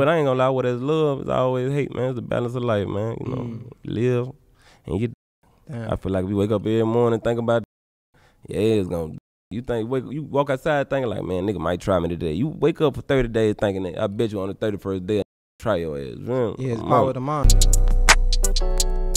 But I ain't gonna lie, what is love is always hate, man. It's the balance of life, man. You know, Mm. live and get. Damn. I feel like we wake up every morning think about, yeah, it's gonna. You think wake you walk outside thinking like, man, nigga might try me today. You wake up for thirty days thinking that. I bet you on the thirty first day, try your ass. Man, Yeah, it's power of the mind.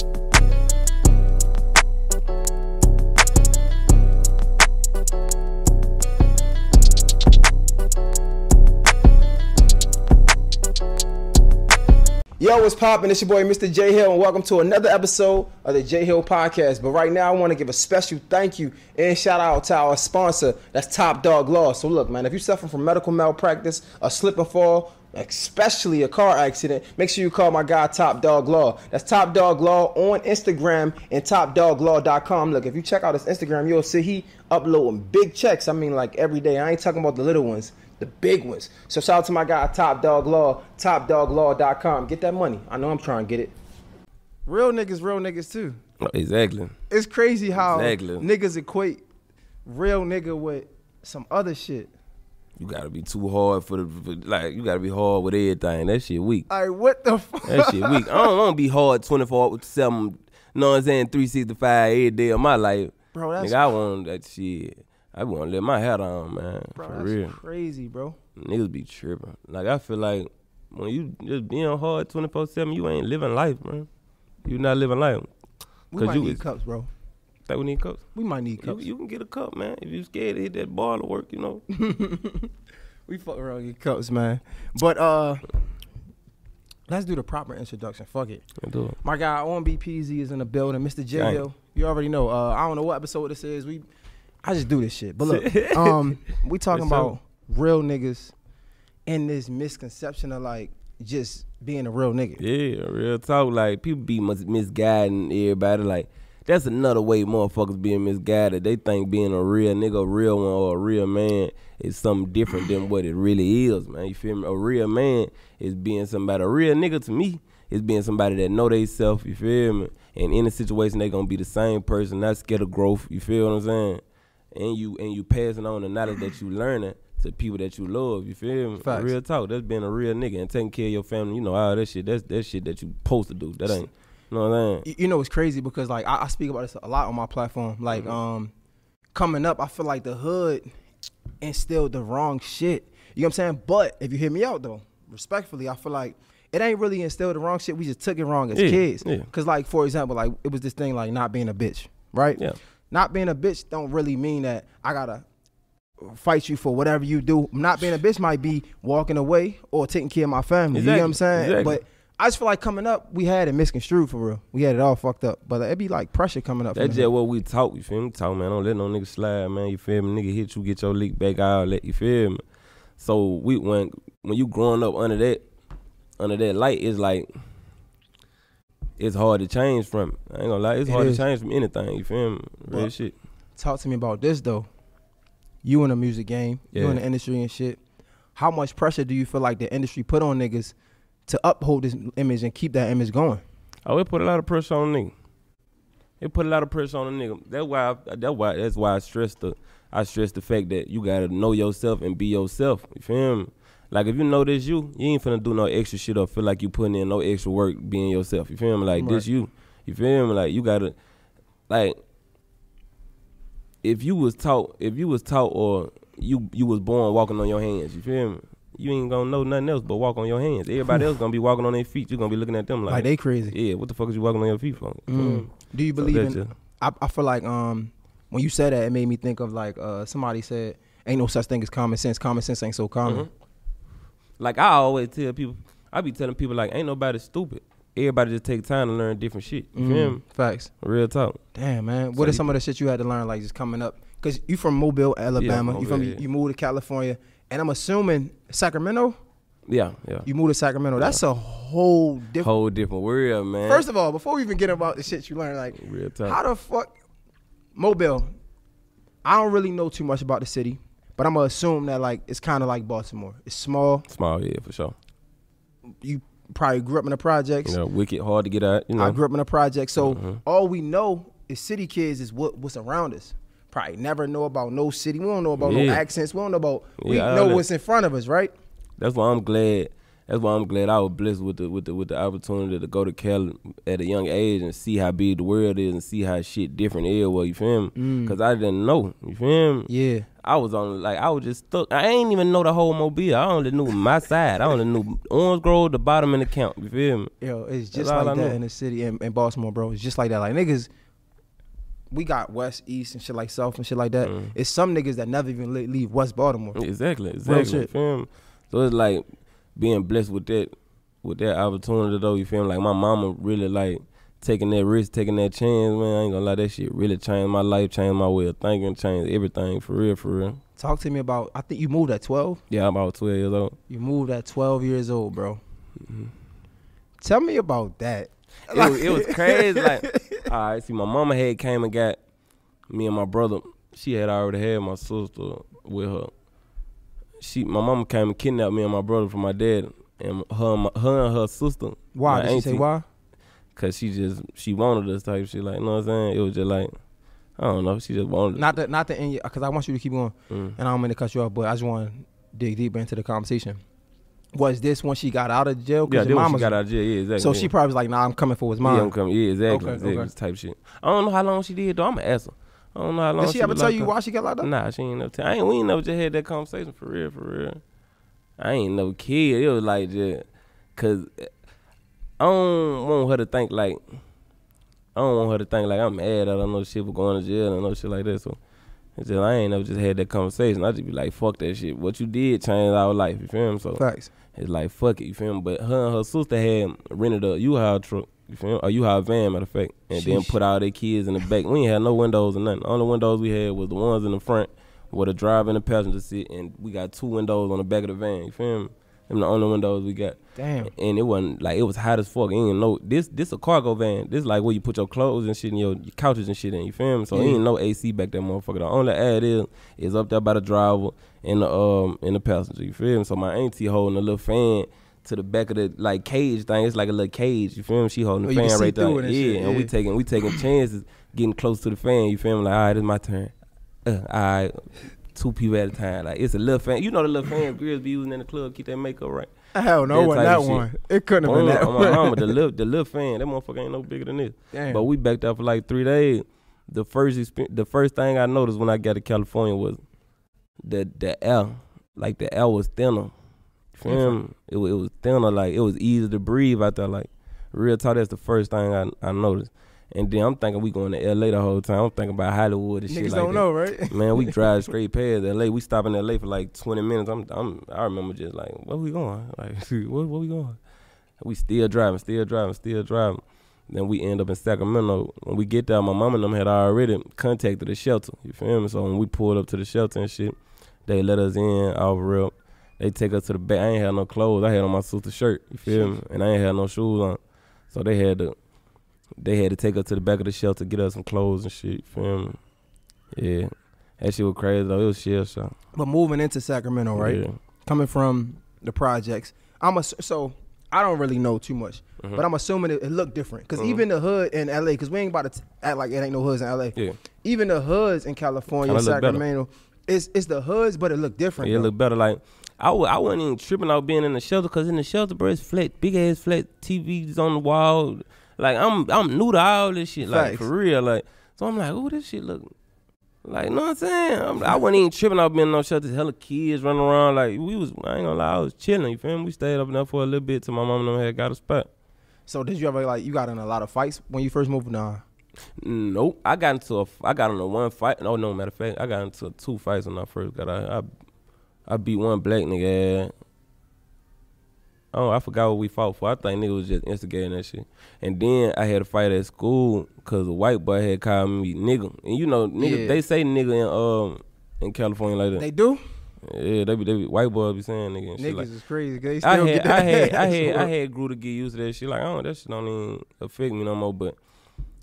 Yo, what's poppin'? It's your boy Mr. Jay Hill, and welcome to another episode of the Jay Hill Podcast. But right now, I want to give a special thank you and shout out to our sponsor, that's Top Dog Law. So look, man, if you're suffering from medical malpractice, a slip and fall, especially a car accident, make sure you call my guy Top Dog Law. That's Top Dog Law on Instagram and TopDogLaw.com. Look, if you check out his Instagram, you'll see he uploading big checks. I mean, like every day. I ain't talking about the little ones the big ones. So shout out to my guy Top Dog Law, topdoglaw.com. Get that money. I know I'm trying to get it. Real niggas, real niggas too. Oh, exactly. It's crazy how Exactly. niggas equate real nigga with some other shit. You gotta be too hard for the for, like. You gotta be hard with everything. That shit weak. Like what the fuck? That shit weak. I don't want to be hard 24 7, You know what I'm saying, 365 every day of my life. Bro, that's Nigga, I want that shit. I want to let my hat on, man. bro, for that's real. crazy, bro. Niggas be tripping. Like, I feel like when you just being hard 24 7, you ain't living life, man. You not living life. We might you need is- cups, bro. Think we need cups? We might need cups. you can get a cup, man. If you scared to hit that bar to work, you know. we fuck around get cups, man. But uh let's do the proper introduction. Fuck it. Do it. My guy OMB Peezy is in the building. Mr. Jay Hill. You already know. Uh, I don't know what episode this is. We I just do this shit. But look, um, we talking about real niggas and this misconception of like just being a real nigga. Yeah, real talk. Like people be mis- misguiding everybody. Like that's another way motherfuckers being misguided. They think being a real nigga, a real one, or a real man is something different than what it really is, man. You feel me? A real man is being somebody. A real nigga to me is being somebody that know they self. You feel me? And in a situation, they gonna be the same person, not scared of growth. You feel what I'm saying? And you and you passing on the knowledge that you learning to people that you love. You feel me? Facts. Real talk. That's being a real nigga and taking care of your family. You know all that shit. That's that shit that you supposed to do. That ain't. You know what I'm saying? You- know it's crazy because like I, I speak about this a lot on my platform. Like um coming up, I feel like the hood instilled the wrong shit. You know what I'm saying? But if you hear me out though, respectfully, I feel like it ain't really instilled the wrong shit. We just took it wrong as Yeah, kids. yeah. Cause like for example, like it was this thing like not being a bitch, right? Yeah. Not being a bitch don't really mean that I gotta fight you for whatever you do. Not being a bitch might be walking away or taking care of my family. You know what I'm saying? exactly. But I just feel like coming up, we had it misconstrued for real. We had it all fucked up. But it'd be like pressure coming up. That's just what we talk. You feel me? Talk, man. Don't let no nigga slide, man. You feel me? Nigga hit you, get your leak back out. Let you feel me? So we when when you growing up under that under that light, it's like it's hard to change from. it. I ain't gonna lie, it's It hard is. to change from anything. You feel me? Real Well, shit. Talk to me about this though. You in the music game, you in the industry and shit. How much pressure do you feel like the industry put on niggas to uphold this image and keep that image going? Oh, it put a lot of pressure on nigga. It put a lot of pressure on a nigga. That's why. I, that's why. That's why I stress the. I stress the fact that you gotta know yourself and be yourself. You feel me? Like if you know this you, you ain't finna do no extra shit or feel like you putting in no extra work being yourself. You feel me? Like this you. You feel me? Like you gotta, like, if you was taught, if you was taught, or you you was born walking on your hands. You feel me? You ain't gonna know nothing else but walk on your hands. Everybody else gonna be walking on their feet. You gonna be looking at them Like, like, they crazy. yeah, what the fuck is you walking on your feet for? Mm. Do you believe that's in? just- I, I feel like um when you said that, it made me think of like uh somebody said, "Ain't no such thing as common sense. Common sense ain't so common." Mhm. Like I always tell people, I be telling people like, ain't nobody stupid. Everybody just take time to learn different shit. You feel Mm, me? Facts. Real talk. Damn, man. So What are you- some of the shit you had to learn, like just coming up? Cause you from Mobile, Alabama. you from yeah. you moved to California, and I'm assuming Sacramento. Yeah, yeah. You moved to Sacramento. That's a whole different. Whole different world, man. First of all, before we even get about the shit you learned, like real talk. how the fuck Mobile? I don't really know too much about the city, but I'm gonna assume that like it's kind of like Baltimore. It's small. Small, yeah, for sure. You probably grew up in the projects. You know, wicked, hard to get out. You know, I grew up in a project, so Mhm. all we know is city kids is what what's around us. Probably never know about no city. We don't know about no accents. We don't know about. We Yeah, I know know. what's in front of us, right? That's why I'm glad that's why I'm glad I was blessed with the with the with the opportunity to go to Cal at a young age and see how big the world is and see how shit different is. Well, you feel me? Mm. Cause I didn't know. You feel me? Yeah. I was on like I was just stuck. I ain't even know the whole mobile. I only knew my side. I only knew Orange Grove, the bottom in the count. You feel me? Yo, it's just all like that in the city in, in Baltimore, bro. It's just like that. Like niggas, we got West, East, and shit like South and shit like that. Mm. It's some niggas that never even leave West Baltimore. Exactly, exactly. So it's like being blessed with that with that opportunity though, you feel me? Like my mama really like taking that risk, taking that chance, man. I ain't gonna lie, that shit really changed my life, changed my way of thinking, changed everything for real, for real. Talk to me about. I think you moved at twelve. Yeah, I'm about twelve years old. You moved at twelve years old, bro. Mhm. Tell me about that. it, was, it was crazy. Like, all right, see, my mama had came and got me and my brother. She had already had my sister with her. She, my mama came and kidnapped me and my brother from my dad, and her, and my, her and her sister. Why? Did she say why? Cause she just she wanted us type shit. Like, you know what I'm saying? It was just like, I don't know. She just wanted. Not that, not the end, because I want you to keep going, Mm. and I don't mean to cut you off, but I just want to dig deeper into the conversation. Was this when she got out of jail? Yeah, then when she got out of jail. Yeah, exactly. So yeah. she probably was like, "Nah, I'm coming for his Yeah, mom." I'm coming. Yeah, exactly. Okay, exactly. okay. Type shit. I don't know how long she did though. I'm gonna ask her. I don't know how long. Did she ever tell you up. why she got locked up? Nah, she ain't never tell. I ain't. We ain't never just had that conversation for real, for real. I ain't no kid. It was like just cause I don't want her to think like I don't want her to think like I'm mad. I don't know shit for going to jail and no shit like that. So it's just I ain't never just had that conversation. I just be like, fuck that shit. What you did changed our life. You feel me? So Facts. it's like fuck it. You feel me? But her and her sister had rented a U-Haul truck. You feel me? A U-Haul van, matter of fact, and then put all their kids in the back. We ain't had no windows or nothing. The only windows we had was the ones in the front where the driver and the passenger sit, and we got two windows on the back of the van. You feel me? Them the only windows we got. Damn. And it wasn't like it was hot as fuck. You ain't no this this a cargo van. This like where you put your clothes and shit and your, your couches and shit in. You feel me? So Yeah. ain't no AC back there, motherfucker. The only ad is is up there by the driver and the um and the passenger. You feel me? So my auntie holding a little fan to the back of the like cage thing. It's like a little cage. You feel me? She holding Oh, the can fan right there. through it and yeah, shit, and we taking we taking chances getting close to the fan. You feel me? Like all right, it's my turn. Uh, all right. Two people at a time. Like it's a little fan. You know the little fan girls be using in the club keep that makeup right. Hell no, That it wasn't type that shit. one. It couldn't have been that on one. my mama, the little the little fan, that motherfucker ain't no bigger than this. Damn. But we backed there for like three days. The first the first thing I noticed when I got to California was the the air, like the air was thinner. It was, it was thinner, like it was easy to breathe out there. Like real talk, that's the first thing I I noticed. And then I'm thinking we going to L.A. the whole time. I'm thinking about Hollywood and shit Niggas like don't that. know, right? Man, we drive straight past LA. We stop in LA for like 20 minutes. I'm, I'm, I remember just like, where we going? Like, where, where we going? We still driving, still driving, still driving. Then we end up in Sacramento. When we get there, my mom and them had already contacted the shelter. You feel me? So when we pulled up to the shelter and shit, they let us in off real. They take us to the back. I ain't had no clothes. I had on my sister's shirt. You feel me? And I ain't had no shoes on. So they had to, they had to take us to the back of the shelter, to get us some clothes and shit. You feel me? Yeah. That shit was crazy though. It was shit show. But moving into Sacramento, right? Yeah. Coming from the projects, I'm a so I don't really know too much, Mhm. but I'm assuming it, it looked different because Mhm. even the hood in LA, because we ain't about to t- act like it ain't no hoods in LA. Yeah. Even the hoods in California. Sacramento, it's it's the hoods, but it look different. Yeah, it though. look better. Like I, w- I wasn't even tripping out being in the shelter because in the shelter, bro, it's flat, big ass flat TVs on the wall. Like I'm, I'm new to all this shit. Like Facts. for real. Like so, I'm like, oh, this shit look. Like, You know what I'm saying? I'm, I wasn't even tripping out being in no shelter. Hella kids running around. Like we was, I ain't gonna lie, I was chilling. You feel me? We stayed up there for a little bit till my mom and them had got a spot. So did you ever like you got in a lot of fights when you first moved? Nah. Nope. I got into a. I got into one fight. No, no. Matter of fact, I got into two fights when I first got out. I, beat one black nigga. Oh, I forgot what we fought for. I think nigga was just instigating that shit. And then I had a fight at school because a white boy had called me nigga. And you know, nigga, Yeah. they say nigga in um in California like that. They do. yeah, they be, they be white boys be saying nigga and shit Niggas like. is crazy. They still I get had, that. I had, I had, I had grew to get used to that shit. Like, oh, that shit don't even affect me no more. But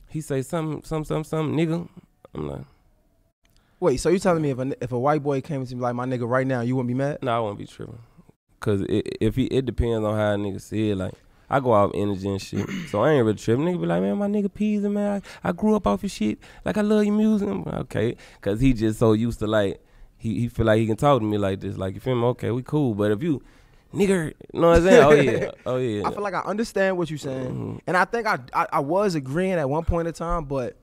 he say something, some, some, some, nigga. I'm like, Wait, so you telling me if a if a white boy came to me like my nigga right now, you wouldn't be mad? No, I won't be tripping. Cause it, if he, it depends on how a nigga see it. Like, I go off energy and shit, so I ain't really tripping. Nigga be like, man, my nigga Peezy man, I, I grew up off your shit. Like, I love your music. Okay, cause he just so used to like, he he feel like he can talk to me like this. Like, you feel me? Okay, we cool. But if you nigger. You know what I'm saying? Oh yeah, oh yeah. I feel like I understand what you're saying, Mhm. and I think I, I I was agreeing at one point in time, but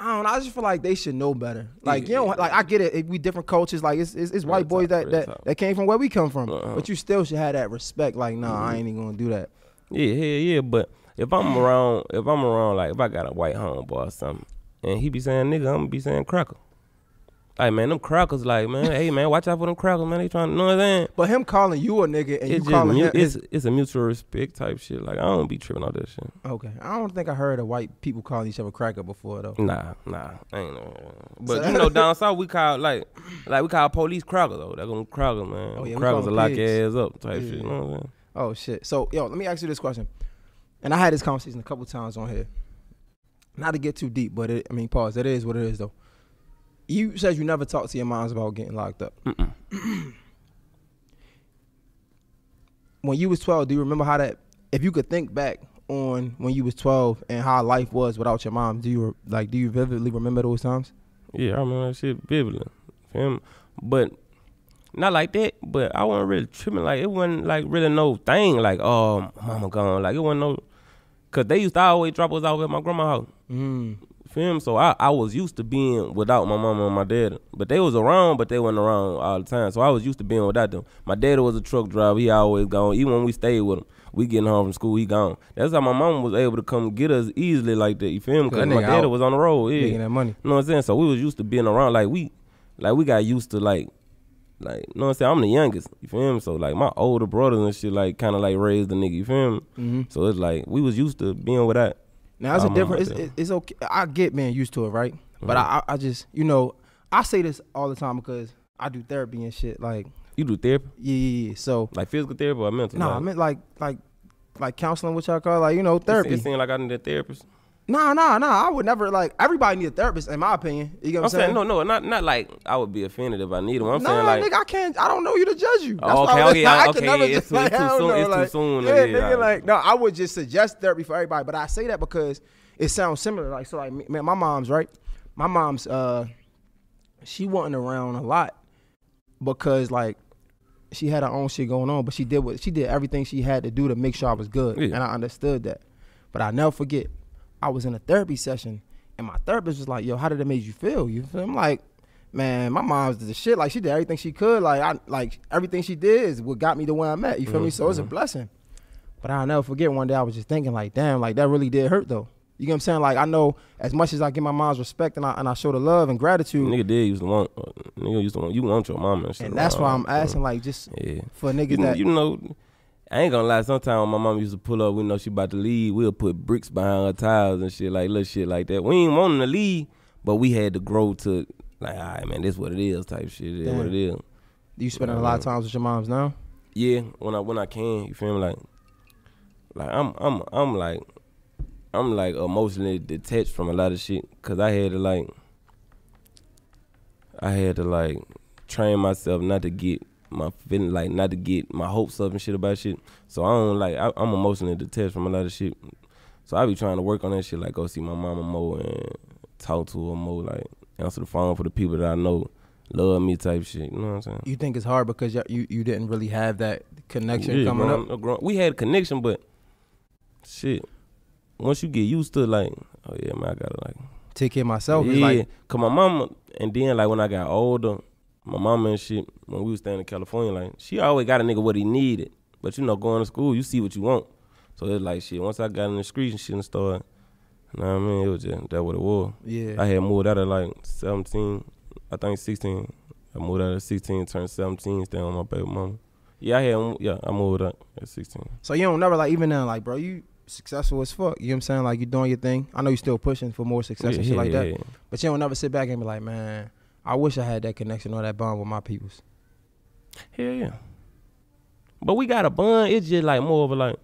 I don't know. I just feel like they should know better. Like you Yeah. know, like I get it. it we different cultures. Like it's it's, it's white boys that that, that came from where we come from, Uh-huh. but you still should have that respect. Like nah, I ain't even gonna do that. Yeah, yeah, yeah. But if I'm around, if I'm around, like if I got a white homeboy or something, and he be saying nigga, I'm gonna be saying cracker. Like man, them crackers, like man, hey man, watch out for them crackers, man. They trying to know what I'm saying. But him calling you a nigga and you It's just calling mu- him, it's it's a mutual respect type shit. Like I don't be tripping on that shit. okay. I don't think I heard of white people calling each other cracker before though. Nah, nah, I ain't know. But you know, down south we call like like we call police crackers though. They're gonna crackers, man. Oh, yeah, crackers will lock your ass up type Yeah. shit. You know what I'm saying? Oh shit. So yo, let me ask you this question. And I had this conversation a couple times on here. Not to get too deep, but it, I mean, pause. That is what it is though. You said you never talked to your moms about getting locked up. When you was twelve, do you remember how that? If you could think back on when you was twelve and how life was without your mom, do you like? Do you vividly remember those times? Yeah, I remember that shit vividly. Me? But not like that. But I wasn't really tripping. Like it wasn't like really no thing. Like oh, mama gone. Like it wasn't no. Cause they used to always drop us off at my grandma's house. Mm. Feel me? So I, I was used to being without my mama and my dad. But they was around, but they wasn't around all the time. So I was used to being without them. My dad was a truck driver. He always gone. Even when we stayed with him, we getting home from school, he gone. That's how my mama was able to come get us easily like that. You feel me? Cause my dad was on the road. Yeah. Making that money. You know what I'm saying? So we was used to being around. Like we, like we got used to like, like you know what I'm saying? I'm the youngest. You feel me? So like my older brothers and shit like kind of like raised the nigga. You feel me? hmm So it's like we was used to being with that. Now it's a different. on It's, it's okay. I get being used to it, right? But Mhm. I, I I just you know I say this all the time because I do therapy and shit. Like You do therapy, yeah, yeah, yeah. So like physical therapy or mental? no, I like, meant like like like counseling, which I call like you know therapy. it seemed like I need a therapist. Nah, nah, nah. I would never like everybody need a therapist in my opinion. You get what I'm, saying no, no, not not like I would be offended if I needed one. I'm nah, saying like nigga, I can't. I don't know you to judge you. Oh, why okay, I- okay, I, okay, can never yeah, just- it's too- it's too soon- no, it's too soon, Yeah, yeah, nigga, like no, I would just suggest therapy for everybody, but I say that because it sounds similar. Like so, like man, my mom's right. My mom's uh, she wasn't around a lot because like she had her own shit going on, but she did what she did everything she had to do to make sure I was good, Yeah. and I understood that. But I never forget, I was in a therapy session, and my therapist was like, "Yo, how did it make you feel?" You feel? I'm like, man, my mom's the shit. Like she did everything she could. Like I like everything she did is what got me to where I'm at. You feel me? So it's a Mhm. blessing. But I'll never forget one day I was just thinking like, damn, like that really did hurt though. You get what I'm saying? Like I know as much as I give my mom's respect and I and I show the love and gratitude, nigga did used to want uh, nigga used to want you want your mama and shit. and that's why I'm asking like just Yeah. for niggas You, that you know, I ain't gonna lie. Sometimes when my mom used to pull up, we know she about to leave. We'll put bricks behind her tires and shit like little shit like that. We ain't wanting to leave, but we had to grow to like, all right, man, this what it is type shit. It is what it is. you spending a lot of times with your moms now. Yeah, when I when I can, you feel me? Like, like I'm I'm I'm like I'm like emotionally detached from a lot of shit because I had to like I had to like train myself not to get my feeling like not to get my hopes up and shit about shit. So I don't like I, I'm emotionally detached from a lot of shit. So I be trying to work on that shit, like go see my mama more and talk to her more, like answer the phone for the people that I know love me type shit. You know what I'm saying? You think it's hard because you you, you didn't really have that connection Yeah, coming growing- up. growing- we had a connection, but shit. Once you get used to like, oh yeah, man, I gotta like, Take care of myself. yeah, like cause my mama, and then like when I got older, my mama and shit, when we was staying in California, like she always got a nigga what he needed, but you know, going to school, you see what you want. So it's like shit. Once I got in the streets and shit and started, you know what I mean? It was just that what it was. yeah. I had moved out at like 17, I think 16. I moved out at 16, turned 17, staying with my baby mama. Yeah, I had, yeah, I moved out at 16. So you don't never like even now, like bro, you successful as fuck. You know what I'm saying? Like you doing your thing. I know you're still pushing for more success and shit like that. yeah. But you don't never sit back and be like, man, I wish I had that connection or that bond with my peoples. Hell yeah. But we got a bond. It's just like more of a like,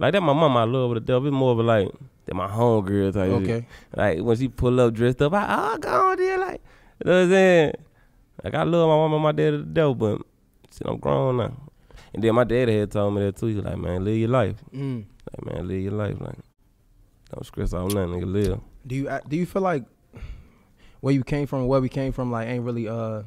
like that. My mama I love with the devil. It's more of a like that my homegirl type. shit. Okay. Like when she pull up dressed up, I oh go on there like, you know what I'm saying? Like I love my mama and my dad to the devil, but shit, I'm grown now. And then my dad had told me that too. He was like, man, live your life. Mm. Like man, live your life. Like don't stress out nothing, nigga. Live. Do you do you feel like where you came from, where we came from, like ain't really uh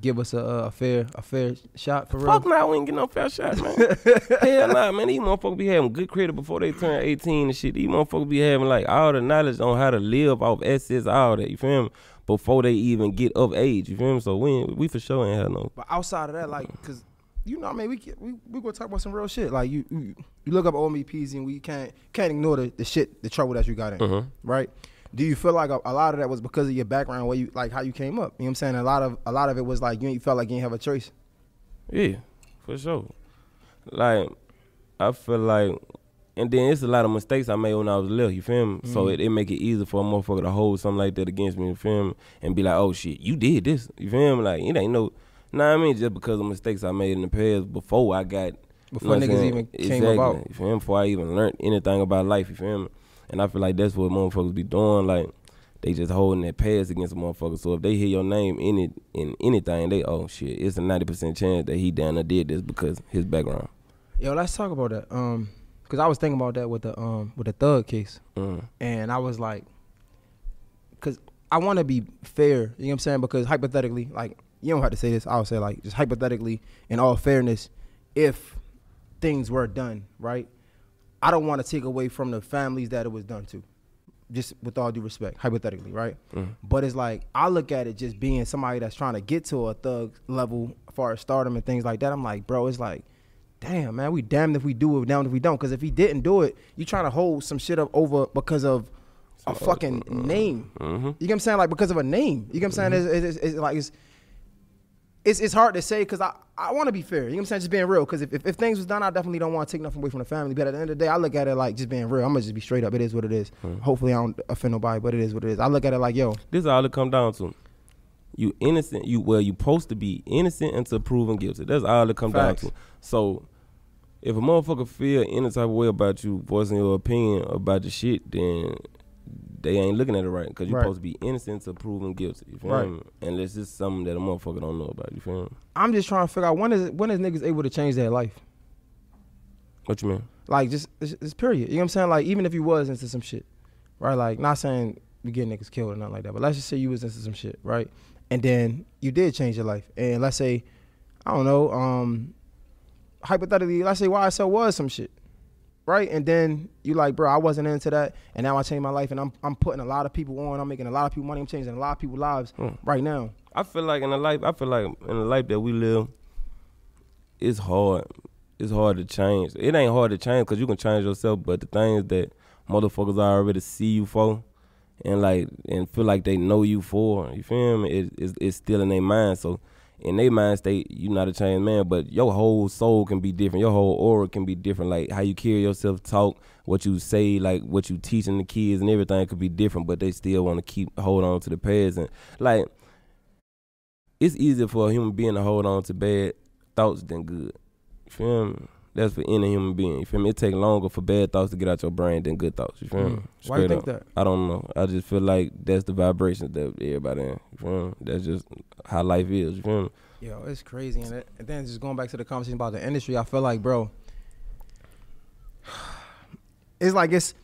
give us a, a fair a fair shot for real? Fuck nah, we ain't get no fair shot, man. Hell nah, man. These motherfuckers be having good credit before they turn 18 and shit. These motherfuckers be having like all the knowledge on how to live off assets, all that, you feel me? Before they even get of age, you feel me? So we ain't, we for sure ain't have no. But outside of that, like, cause you know, I mean, we get- we we gonna talk about some real shit. Like you you, you look up OMB Peezy and we can't can't ignore the, the shit, the trouble that you got in, Mhm. right? Do you feel like a, a lot of that was because of your background, where you like how you came up? You know what I'm saying? A lot of a lot of it was like you, you felt like you didn't have a choice. Yeah, for sure. Like, I feel like, and then it's a lot of mistakes I made when I was little. You feel me? So Mhm. it, it make it easy for a motherfucker to hold something like that against me. You feel me? And be like, oh shit, you did this. You feel me? Like it ain't no. Nah, I mean just because of mistakes I made in the past before I got Before you know niggas even came exactly. about. You feel me? Before I even learned anything about life. You feel me? And I feel like that's what motherfuckers be doing. Like they just holding their past against a motherfucker. So if they hear your name in it in anything, they oh shit, it's a ninety percent chance that he down there did this because his background. Yo, let's talk about that. Um, cause I was thinking about that with the um with the thug case. Mm. and I was like, because I want to be fair, you know what I'm saying? Because hypothetically, like, you don't have to say this, I'll say, like, just hypothetically, in all fairness, if things were done, right? I don't want to take away from the families that it was done to, just with all due respect, hypothetically, right? Mm. But it's like, I look at it just being somebody that's trying to get to a thug level as far as stardom and things like that. I'm like, bro, it's like, damn, man, we damned if we do it, damned if we don't. Because if he didn't do it, you trying to hold some shit up over because of a fucking other- name. Mhm. You know what I'm saying? Like because of a name. You know what I'm saying? It's, it's, it's like it's it's it's hard to say because I, I want to be fair. You know what I'm saying? Just being real. Because if, if, if things was done, I definitely don't want to take nothing away from the family. But at the end of the day, I look at it like just being real. I'm gonna just be straight up. It is what it is. Mm. Hopefully, I don't offend nobody, but it is what it is. I look at it like, yo, This is all it come down to. You innocent. You well, you supposed to be innocent until proven guilty. That's all it come Facts. down to. So, if a motherfucker feel any type of way about you voicing your opinion about the shit, then they ain't looking at it right because you're Right. supposed to be innocent until proven guilty. You feel Right. me? Unless it's something that a motherfucker don't know about. You feel me? I'm just trying to figure out when is when is niggas able to change their life? What you mean? Like just it's, it's period. You know what I'm saying? Like even if you was into some shit, right? Like not saying we get niggas killed or nothing like that, but let's just say you was into some shit, right? And then you did change your life, and let's say I don't know, um, hypothetically, let's say YSL was some shit, right? And then you like, bro, I wasn't into that, and now I changed my life, and I'm I'm putting a lot of people on, I'm making a lot of people money, I'm changing a lot of people's lives Hmm. right now. I feel like in the life, I feel like in the life that we live, it's hard. It's hard to change. It ain't hard to change because you can change yourself, but the things that motherfuckers already see you for, and like and feel like they know you for, you feel me? It, it's, it's still in their mind. So in their mind state, you not a changed man, but your whole soul can be different. Your whole aura can be different. Like how you carry yourself, talk, what you say, like what you teaching the kids, and everything could be different. But they still want to keep hold on to the past and like it's easier for a human being to hold on to bad thoughts than good. You feel me? That's for any human being. You feel me? It take longer for bad thoughts to get out your brain than good thoughts. You feel me? Mm. Why you think up. that? I don't know. I just feel like that's the vibrations that everybody in. You feel me? That's just how life is. You feel me? Yo, it's crazy, and, it, and then just going back to the conversation about the industry, I feel like, bro, it's like it's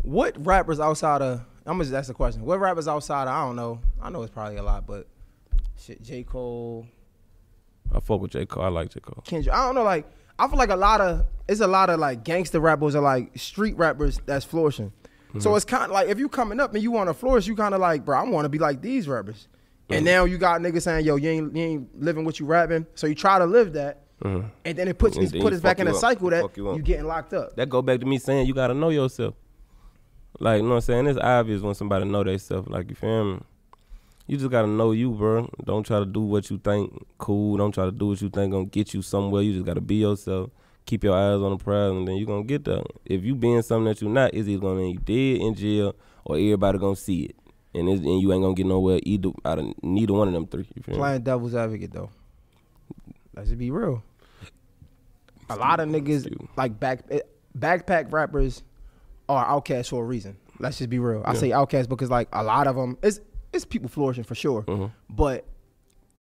what rappers outside of. I'm gonna just ask the question: What rappers outside of? I don't know. I know it's probably a lot, but shit, J Cole, I fuck with J Cole. I like J Cole. Kendrick. I don't know. Like I feel like a lot of it's a lot of like gangster rappers or like street rappers that's flourishing. So it's kind of like if you coming up and you want to flourish, you kind of like, bro, I want to be like these rappers. And now you got niggas saying, yo, you ain't, you ain't living what you rapping. So you try to live that, Mhm. and then it puts And it then put us back in a cycle that you you getting locked up. That go back to me saying you gotta know yourself. Like, you know what I'm saying? It's obvious when somebody know they self. Like, you feel me? You just gotta know you, bro. Don't try to do what you think cool. Don't try to do what you think gonna get you somewhere. You just gotta be yourself. Keep your eyes on the prize, and then you gonna get there. If you being something that you're not, is either gonna mean you dead in jail or everybody gonna see it, and it's, and you ain't gonna get nowhere either out of neither one of them three. You feel me? Playing devil's advocate though. Let's just be real. A lot of niggas like back eh, backpack rappers are outcasts for a reason. Let's just be real. I Yeah. say outcasts because like a lot of them, it's it's people flourishing for sure, Mhm. but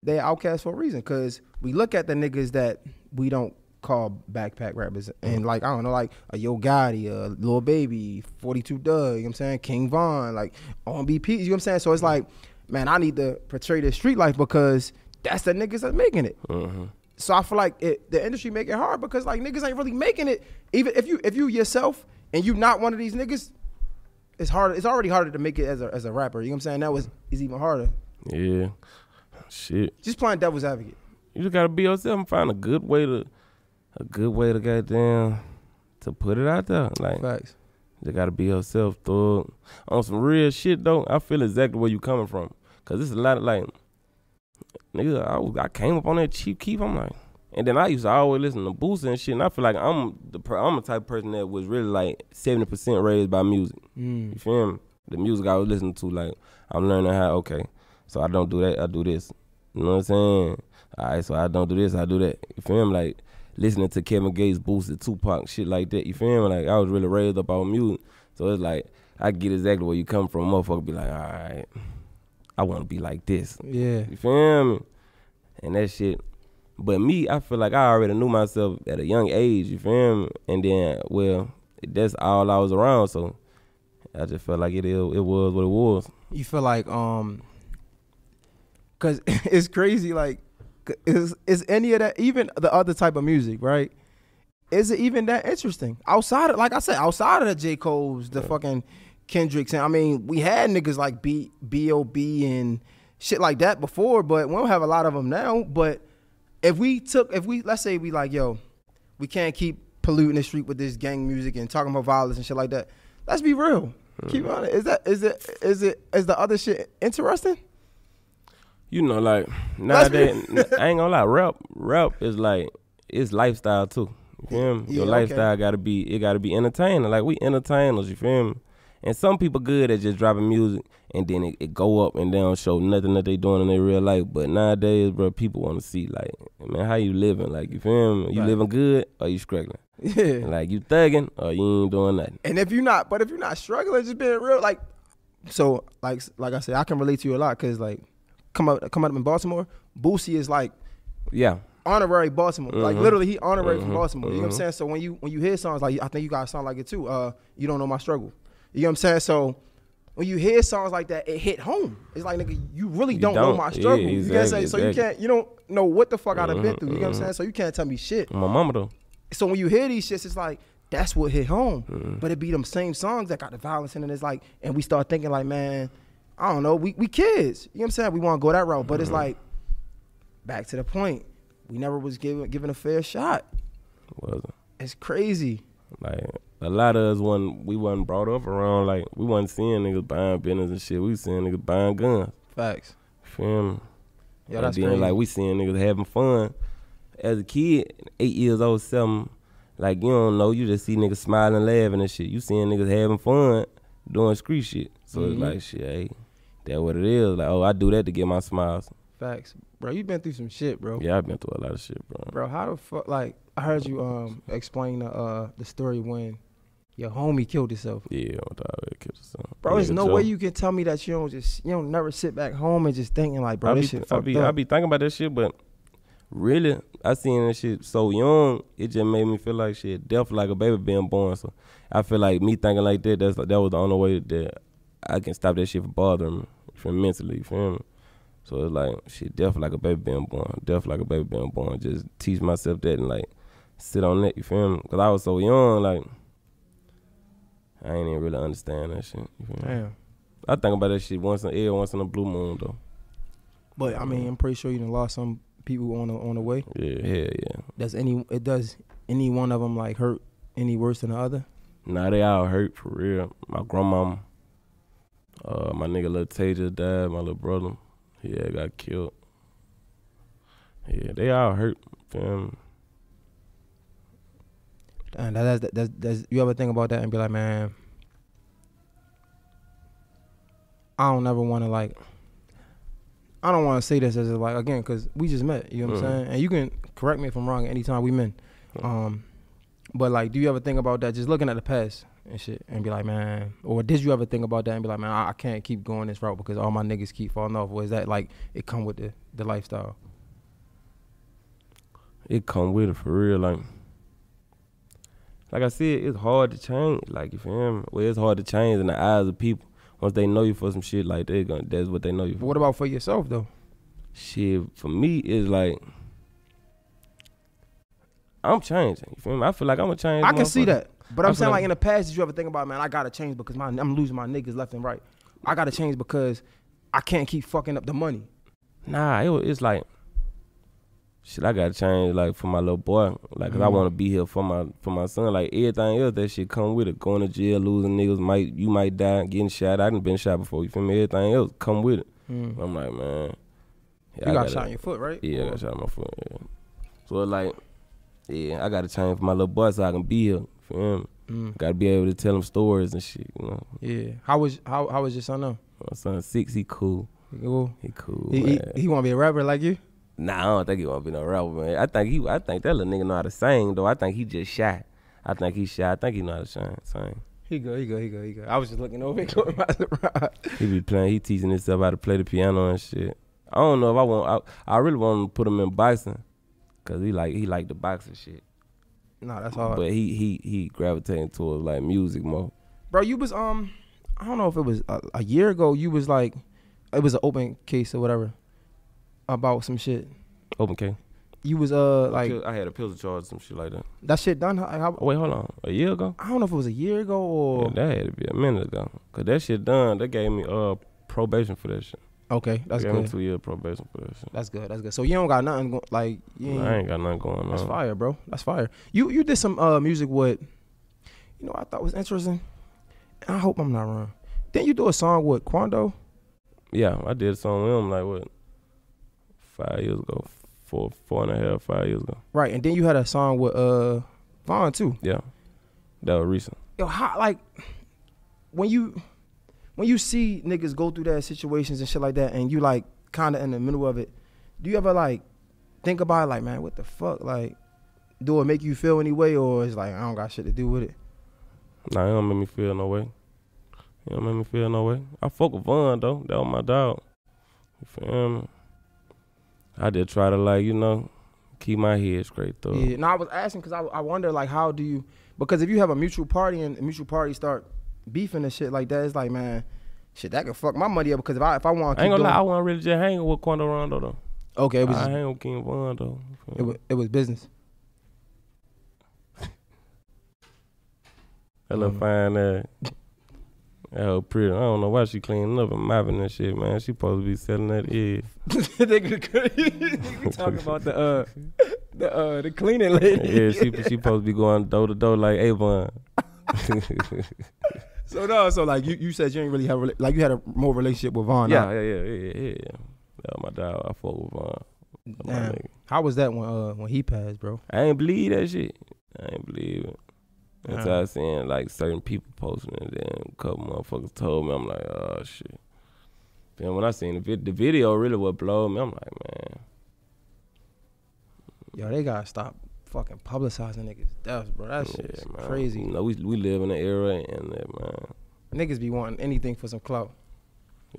they outcasts for a reason because we look at the niggas that we don't call backpack rappers and like I don't know like a Yo Gotti, a Lil Baby, 42 Dugg, you know what I'm saying, King Von, like OMB P, you know what I'm saying. So it's like, man, I need to portray this street life because that's the niggas that's making it. hmm So I feel like it, the industry make it hard because like niggas ain't really making it. Even if you if you yourself and you not one of these niggas, it's hard. It's already harder to make it as a as a rapper. You know what I'm saying? That was is even harder. Yeah. Shit. Just playing devil's advocate. You just gotta be yourself and find a good way to a good way to goddamn to put it out there. Like Facts. you gotta be yourself, thug. On some real shit though, I feel exactly where you coming from. Cause it's a lot of like nigga, I, I came up on that cheap keep, I'm like and then I used to always listen to Boosie and shit, and I feel like I'm the I'm the type of person that was really like seventy percent raised by music. Mm. You feel me? The music I was listening to, like I'm learning how. Okay, so I don't do that. I do this. You know what I'm saying? All right, so I don't do this. I do that. You feel me? Like listening to Kevin Gates, Boosie, Tupac, shit like that. You feel me? Like I was really raised up on music, so it's like I get exactly where you come from. Motherfucker be like, all right, I want to be like this. Yeah. You feel me? And that shit. But me, I feel like I already knew myself at a young age. You feel me? And then, well, that's all I was around. So I just felt like it. It, was what it was. You feel like um, cause it's crazy. Like, is is any of that even the other type of music, right? Is it even that interesting outside of like I said, outside of the J Cole's, the fucking Kendricks, and I mean, we had niggas like B B O B and shit like that before, but we don't have a lot of them now. But if we took, if we let's say we like, yo, we can't keep polluting the street with this gang music and talking about violence and shit like that. Let's be real. Keep mm-hmm. on it. Is that is it is it is the other shit interesting? You know, like nowadays, I ain't gonna lie. Rap, rap is like it's lifestyle too. You feel me? Yeah, Your okay. lifestyle gotta be it gotta be entertaining. Like we entertainers. You feel me? And some people good at just dropping music and then it, it go up and they don't show nothing that they doing in their real life. But nowadays, bro, people want to see like, man, how you living? Like you feel me? You Right. living good or you struggling? Yeah. Like you thugging or you ain't doing nothing. And if you're not, but if you're not struggling, just being real, like, so like like I said, I can relate to you a lot because like, come up come up in Baltimore, Boosie is like Yeah. honorary Baltimore, like Mhm. literally he honorary from Mhm. Baltimore. You know what I'm Mhm. saying? So when you when you hear songs like I think you guys sound like it too. Uh, you don't know my struggle. You know what I'm saying? So. When you hear songs like that, it hit home. It's like nigga, you really don't, know don't. my Yeah, struggle. you can't say exactly, so you can't you don't know what the fuck I'd have been through. You know what I'm mhm. saying? So you can't tell me shit. My mama though. So when you hear these shits, it's like that's what hit home. Mhm. But it be them same songs that got the violence in it. It's like, and we start thinking like, man, I don't know, we we kids. You know what I'm saying? We want to go that route, but it's Mhm. like, back to the point, we never was given given a fair shot. wasn't. It's crazy. Like a lot of us wasn't we wasn't brought up around like we wasn't seeing niggas buying business and shit. We seeing niggas buying guns. Facts. Feel me? Yeah, and that's then crazy. like we seeing niggas having fun. As a kid, eight years old, seven, like you don't know, you just see niggas smiling, laughing and shit. You seeing niggas having fun, doing street shit. So Mhm. it's like shit, hey, that what it is. Like, oh, I do that to get my smiles. Facts, bro. You been through some shit, bro. Yeah, I've been through a lot of shit, bro. Bro, how the fuck? Like, I heard you um explain the uh the story when your homie killed himself. Yeah, had killed himself. Bro, there's no Joe. way you can tell me that you don't just you don't never sit back home and just thinking like, bro, I this be, shit I be, up. I be thinking about that shit, but really, I seen that shit so young. It just made me feel like shit, death like a baby being born. So I feel like me thinking like that. That's that was the only way that I can stop that shit from bothering me, from mentally. You feel me? So it's like shit, death like a baby being born. Death like a baby being born. Just teach myself that and like sit on that. You feel me? Cause I was so young, like I ain't even really understand that shit. You feel me? Damn. I think about that shit once in every once in a blue moon though. But I mean, I'm pretty sure you done lost some people on the on the way. Yeah, yeah, yeah. Does any it does any one of them like hurt any worse than the other? Nah, they all hurt for real. My grandmama, uh, my nigga little just died. My little brother, yeah, got killed. Yeah, they all hurt. Feel And that, that's, that's, that's you ever think about that and be like, man, I don't ever want to like. I don't want to say this as a, like again because we just met. You know what Mhm. I'm saying? And you can correct me if I'm wrong. Anytime we met. Mhm. Um, but like, do you ever think about that? Just looking at the past and shit, and be like, man, or did you ever think about that and be like, man, I, I can't keep going this route because all my niggas keep falling off? Or is that like it come with the the lifestyle? It come with it for real. Like, like I said, it's hard to change. Like you feel me? Well, it's hard to change in the eyes of people. Once they know you for some shit like they gonna, that's what they know you for. what about for yourself though? shit for me is like I'm changing. You feel me? I feel like I'm a change. I can see that. But I'm saying, like- like in the past, did you ever think about, man, I gotta change because my I'm losing my niggas left and right. I gotta change because I can't keep fucking up the money. Nah, it it's like shit. I gotta change like for my little boy, like 'cause I Mhm. want to be here for my for my son. Like everything else, that shit come with it. Going to jail, losing niggas, might you might die, getting shot. I done been shot before. You feel me? Everything else come with it. Mm. I'm like, man, You yeah, I got gotta- shot in your foot, right? Yeah, I got shot in my foot. Yeah. So like, yeah, I gotta change for my little boy so I can be here. For him, Mm. gotta be able to tell him stories and shit. You know, Yeah. How was how how was your son now? my son six, he cool. He, cool? He cool. he, he, man. he want to be a rapper like you? Nah, I don't think he wanna be no rapper, man. I think he, I think that little nigga know how to sing though. I think he just shy. I think he shy. I think he know how to sing. sing. He go, he go, he go, he go. I was just looking over. it. He be playing. He teaching himself how to play the piano and shit. I don't know if I want. I, I really want to put him in boxing, cause he like he like the boxing shit. nah, that's hard. But he he he gravitating towards like music more. Bro, you was um, I don't know if it was a, a year ago. You was like, it was an open case or whatever about some shit. Open K. You was uh like I had a pistol charge, some shit like that. that shit done. How, how- Oh, wait, hold on. A year ago? I don't know if it was a year ago or Yeah, that had to be a minute ago. Cause that shit done. They gave me uh probation for that shit. okay. That's they gave me good. two year probation for that shit. That's good. That's good. So you don't got nothing go- like you ain't, I ain't got nothing going That's on. That's fire, bro. That's fire. You you did some uh music with, you know, I thought was interesting. I hope I'm not wrong. Didn't you do a song with Quando? Yeah, I did a song with him like what five years ago, four four and a half, five years ago. Right, and then you had a song with uh Von too. Yeah, that was recent. Yo, how like when you when you see niggas go through that situations and shit like that, and you like kind of in the middle of it, do you ever like think about it, like, man, what the fuck, like, do it make you feel any way, or it's like I don't got shit to do with it? Nah, it don't make me feel no way. It don't make me feel no way. I fuck with Von though. That was my dog. You feel me? I just try to like you know keep my head straight though. Yeah, no, I was asking because I, I wonder like how do you because if you have a mutual party and a mutual party start beefing and shit like that, it's like man, shit that could fuck my money up because if I if I want I to ain't gonna lie, I doing, wasn't really just hanging with Quando Rondo though. okay, it was I hang with King Von though. it was it was business. Little Mm. fine ass. Hoe pretty. I don't know why she cleaning up and mopping that shit, man. She supposed to be selling that egg. Nigga talking about the uh the uh the cleaning lady. yeah, she she supposed to be going door to door like Avon. So no, so like you, you said you ain't really have rela- like you had a more relationship with Von. yeah, huh? yeah, yeah, yeah, yeah, yeah. That was my dog. I fuck with Von. Damn. How was that when uh when he passed, bro? I ain't believe that shit. I ain't believe it. Until Yeah. Uh-huh. I seen like certain people posting it, then a couple motherfuckers told me, I'm like, oh shit. Then when I seen the, vid- the video, really what blowed me, I'm like, man, Yo, they gotta stop fucking publicizing niggas deaths, bro. That shit's yeah, crazy. You know, we we live in an era, and that man. Niggas be wanting anything for some clout.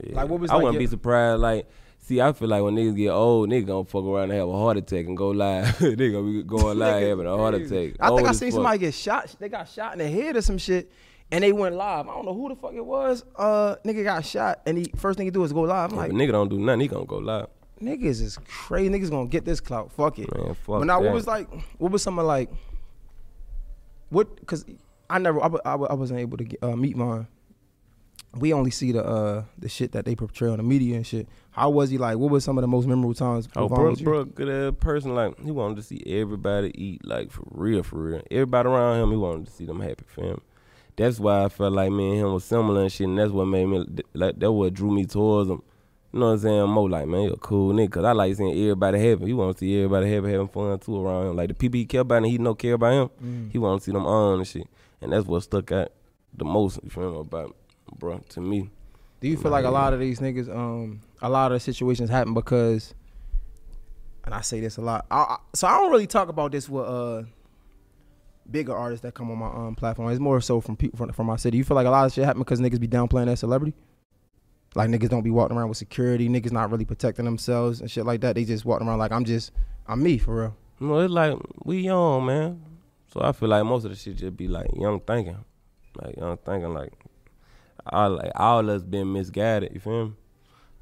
Yeah. Like, what was, I like, wouldn't your- be surprised. Like, see, I feel like when niggas get old, niggas gonna fuck around and have a heart attack and go live. they gonna be going live having a heart attack. I think I seen fuck. somebody get shot. They got shot in the head or some shit, and they went live. I don't know who the fuck it was. Uh, nigga got shot, and he first thing he do is go live. I'm like, nigga don't do nothing, he gonna go live. niggas is crazy. Niggas gonna get this clout. Fuck it. Man, fuck but now, that. what was like? What was some of like? What? Because I never, I, I, I wasn't able to get, uh, meet mine. We only see the uh the shit that they portray on the media and shit. How was he like? What was some of the most memorable times? Oh, with Von bro, with good ass person. Like he wanted to see everybody eat, like for real, for real. Everybody around him, he wanted to see them happy fam. That's why I felt like me and him was similar and shit, and that's what made me like that. What drew me towards him. You know what I'm saying? More like man, you a cool nigga. Cause I like seeing everybody happy. He want to see everybody happy, having fun too around him. Like the people he care about and he don't care about him. Mm. He want to see them on and shit. And that's what stuck out the most. You feel me about, bro? To me, Do you feel like a lot of these niggas, um, a lot of situations happen because, and I say this a lot. I, I, so I don't really talk about this with uh bigger artists that come on my um platform. It's more so from people from, from my city. You feel like a lot of shit happen because niggas be downplaying that celebrity. Like niggas don't be walking around with security. Niggas not really protecting themselves and shit like that. They just walking around like I'm just I'm me for real. No, it's like we young, man. So I feel like most of the shit just be like young thinking, like young thinking. Like all like all us been misguided. You feel me?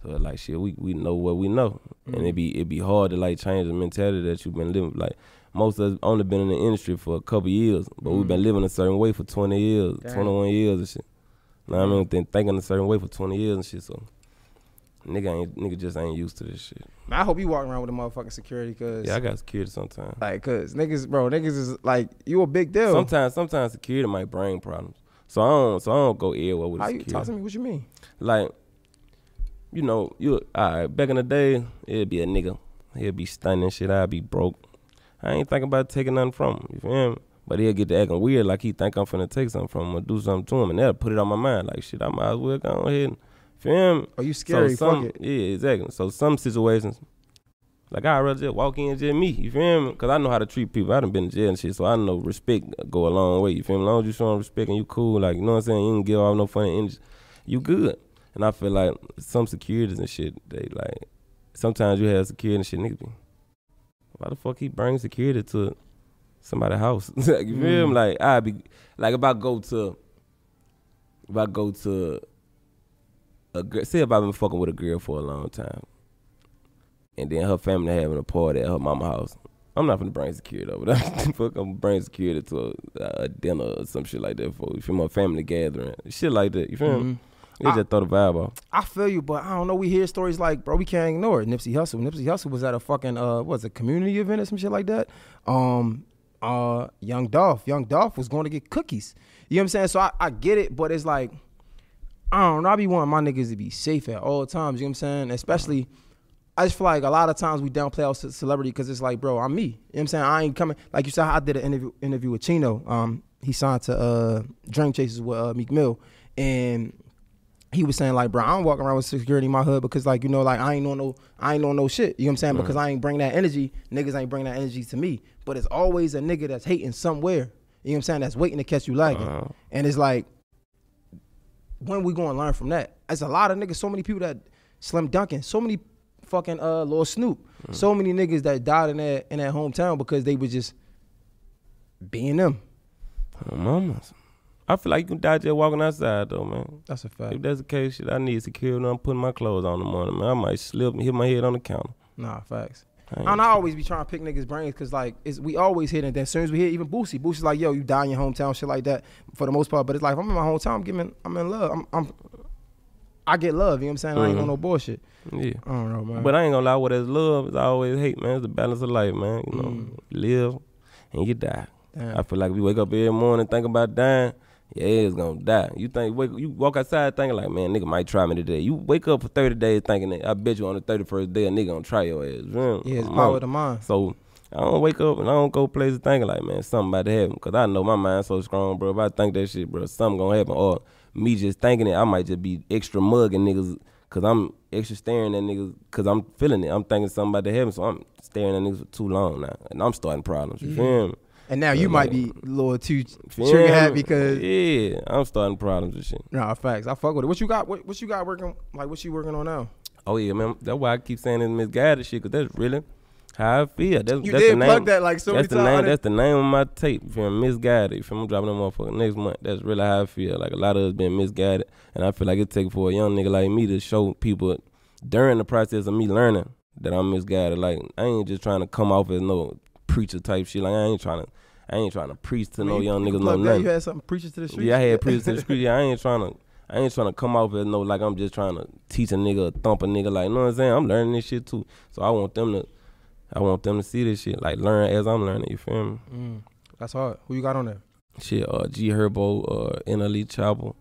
So like shit, we we know what we know, and Mm-hmm. it be it be hard to like change the mentality that you've been living. Like most of us only been in the industry for a couple years, but we've been living a certain way for twenty years, Mm. Twenty one years and shit. Know what I mean? Then thinking a certain way for twenty years and shit. So nigga ain't nigga just ain't used to this shit. I hope you walking around with a motherfucking security, cause Yeah, I got security sometimes. like, cause niggas, bro, niggas is like you a big deal. Sometimes sometimes security might bring problems. So I don't so I don't go everywhere with How you security. talk to me? What you mean? like, you know, you all right, back in the day, it'd be a nigga. He'd be stunning shit, I'd be broke. I ain't thinking about taking nothing from him, you feel me? But he'll get to acting weird like he think I'm finna take something from him or do something to him and that'll put it on my mind. Like shit, I might as well go ahead and feel me? Are you scary? So some, Fuck it. Yeah, exactly. So some situations, like I'd rather just walk in and just me, you feel me? Cause I know how to treat people. I done been in jail and shit, so I know respect go a long way, you feel me? As long as you showing respect and you cool, like, you know what I'm saying? You don't give off no funny energy, you good. And I feel like some securities and shit, they like, sometimes you have security and shit, niggas be, why the fuck he bring security to somebody's house? like, you feel me? Mm. Like, I be, like if I go to, if I go to a girl, say if I've been fucking with a girl for a long time, and then her family having a party at her mama house, I'm not gonna bring security over there. Fuck, I'm bring security to a, a dinner or some shit like that for you feel my family gathering, shit like that. You feel me? Mhm. They just throw the vibe off. I feel you, but I don't know. We hear stories like, bro, we can't ignore it. Nipsey Hussle. Nipsey Hussle was at a fucking uh, what was it, community event or some shit like that. Um, uh, Young Dolph, Young Dolph was going to get cookies. You know what I'm saying? So I, I get it, but it's like, I don't know. I be wanting my niggas to be safe at all times. You know what I'm saying? Especially, I just feel like a lot of times we downplay our ce- celebrity because it's like, bro, I'm me. You know what I'm saying? I ain't coming. Like you said, I did an interview interview with Chino. Um, he signed to uh Dream Chasers with uh, Meek Mill, and he was saying like, bro, I don't walk around with security in my hood because like you know like I ain't on no I ain't on no shit. You know what I'm saying? Because I ain't bring that energy. Niggas ain't bring that energy to me. But it's always a nigga that's hating somewhere. You know what I'm saying? That's waiting to catch you lagging. Uh, And it's like, when we gonna learn from that? There's a lot of niggas. So many people that Slim Duncan. So many fucking uh Lil Snoop. So many niggas that died in that in that hometown because they was just being them. oh, mamas. I feel like you can die just walking outside though, man. That's a fact. If that's the case, shit, I need security. I'm putting my clothes on in the morning, man. I might slip and hit my head on the counter. Nah, facts. I And I always be trying to pick niggas' brains because like it's we always hit it. Then as soon as we hit even Boosie, Boosie's like, yo, you die in your hometown, shit like that. For the most part, but it's like I'm in my hometown, I'm giving, I'm in love. I'm, I'm I get love. You know what I'm saying? I ain't on Mhm. no bullshit. Yeah. I don't know, man. But I ain't gonna lie, what is love is always hate, man. It's the balance of life, man. You know, Mm. live and you die. Damn. I feel like we wake up every morning think about dying. Yeah, it's gonna die. You think wake you walk outside thinking like, man, nigga might try me today. You wake up for thirty days thinking that I bet you on the thirty first day a nigga gonna try your ass. Man, yeah, it's power on. of the mind. So I don't wake up and I don't go places thinking like, man, something about to happen. Cause I know my mind's so strong, bro. If I think that shit, bro, something gonna happen. Or me just thinking it, I might just be extra mugging niggas. Cause I'm extra staring at niggas. Cause I'm feeling it. I'm thinking something about to heaven, So I'm staring at niggas for too long now, and I'm starting problems. You mm-hmm. feel me? And now you might be uh, a little too trigger happy because yeah, I'm starting problems and shit. nah, facts. I fuck with it. What you got? What, what you got working? Like what you working on now? Oh yeah, man. That's why I keep saying it's misguided shit. Cause that's really how I feel. That's, You that's did the name. plug that like so that's the times. Name. That's the name of my tape. You me? Misguided. You me? I'm dropping that motherfucker next month. That's really how I feel. Like a lot of us been misguided, and I feel like it take for a young nigga like me to show people during the process of me learning that I'm misguided. Like I ain't just trying to come off as no preacher type shit. Like I ain't trying to. I ain't trying to preach to no mean, young you niggas no nothing. You had something preaching to the street. Yeah, I had preachers to the street. Yeah, I ain't trying to. I ain't trying to come off as no like I'm just trying to teach a nigga, thump a nigga. Like, you know what I'm saying? I'm learning this shit too. So I want them to, I want them to see this shit. Like learn as I'm learning. You feel me? Mm, that's hard. Who you got on there? Shit, uh, G Herbo, uh, NLE Chopper,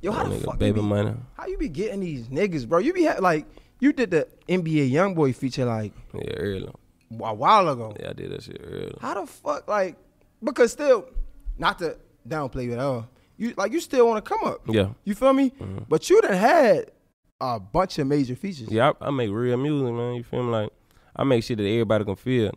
Yo, how the fuck Baby be, Money. how you be getting these niggas, bro? You be ha- like you did the NBA YoungBoy feature like Yeah, early. a while ago. Yeah, I did that shit early. How the fuck like because still not to downplay you at all. You like you still want to come up. Yeah, You feel me? Mhm. But you done had a bunch of major features. yeah. I, I make real music, man. You feel me? Like I make shit that everybody can feel.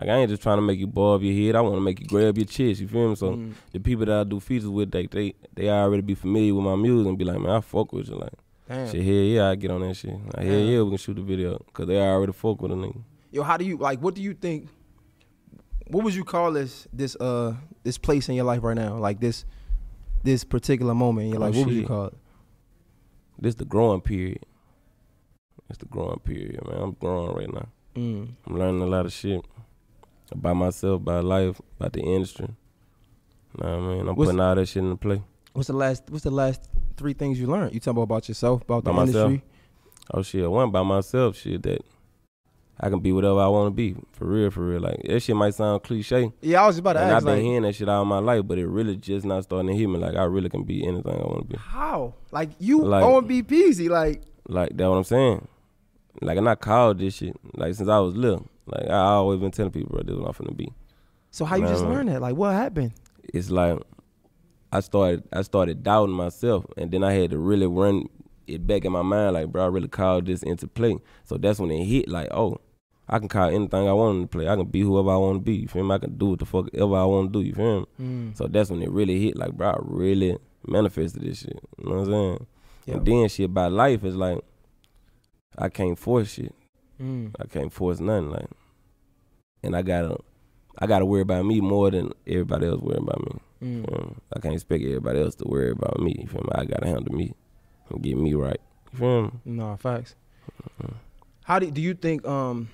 Like I ain't just trying to make you bob your head. I want to make you grab your chest. You feel me? So Mm. the people that I do features with, they they they already be familiar with my music and be like, man, I fuck with you. Like Damn. shit, hell yeah, I get on that shit. Like hell yeah, we can shoot the video because they already fuck with a nigga. Yo, how do you like? What do you think? What would you call this this uh this place in your life right now? Like this this particular moment in your Oh, life. What would you call it? This the growing period. It's the growing period, man. I'm growing right now. Mm. I'm learning a lot of shit about myself, about life, about the industry. Know what I mean? I'm What's- putting all that shit into play. What's the last? What's the last three things you learned? You talking about, about yourself, about the About myself. industry. Oh shit, one by myself, shit that I can be whatever I want to be. For real, for real. Like that shit might sound cliche. Yeah, I was about to And ask. I've been Like, hearing that shit all my life, but it really just not starting to hit me. Like I really can be anything I want to be. how? Like you Like- on BPZ? Like Like that what I'm saying. Like and I called this shit like since I was little. Like I always been telling people, bro, this is what I'm finna be. so? How you just learn that? Like what happened? It's like I started I started doubting myself and then I had to really run it back in my mind like bro I really called this into play. So that's when it hit like, oh, I can call anything I want to play. I can be whoever I want to be. You feel me? I can do what the fuck ever I want to do. You feel me? Mm. So that's when it really hit. Like, bro, I really manifested this shit. You know what I'm saying? Yeah. And then shit by life is like, I can't force shit. Mm. I can't force nothing. Like, and I gotta, I gotta worry about me more than everybody else worry about me. Mm. You me? I can't expect everybody else to worry about me. You feel me? I gotta handle me and get me right. You feel me? No facts. How do do you think? Um,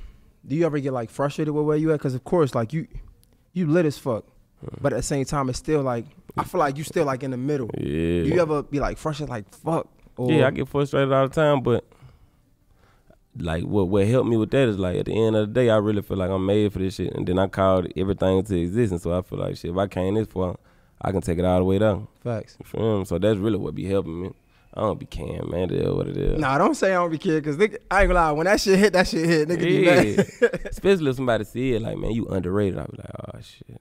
do you ever get like frustrated with where you at? Because of course, like you, you lit as fuck, but at the same time, it's still like I feel like you still like in the middle. Yeah. Do you ever be like frustrated, like fuck? Or, Yeah, I get frustrated all the time, but like what what helped me with that is like at the end of the day, I really feel like I'm made for this shit, and then I called everything into existence. So I feel like shit, if I came this far, I can take it all the way down. facts. You feel me? So that's really what be helping me. I don't be caring, man. Is what it is. Nah, don't say I don't be kid, cause nigga, I ain't gonna lie. When that shit hit, that shit hit. Nigga be Yeah. mad. Especially if somebody see it like, man, you underrated. I be like, oh shit,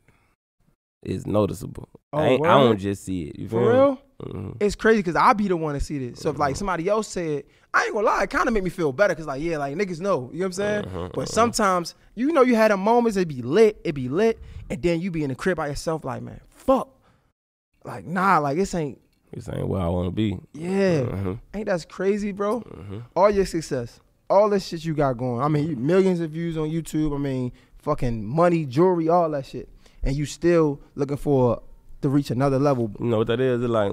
it's noticeable. Oh, I, ain't, I don't just see it. You feel For real? Hmm It's crazy because I be the one to see this. So if like somebody else said, I ain't gonna lie, it kind of make me feel better because like yeah, like niggas know, you know what I'm saying. Mhm, But mhm. sometimes you know you had a moments it be lit, it be lit, and then you be in the crib by yourself like man, fuck, like nah, like this ain't This ain't where I want to be. yeah, Mhm, ain't that's crazy, bro. mhm. All your success, all this shit you got going. I mean, millions of views on YouTube. I mean, fucking money, jewelry, all that shit, and you still looking for to reach another level. You know what that is? It's like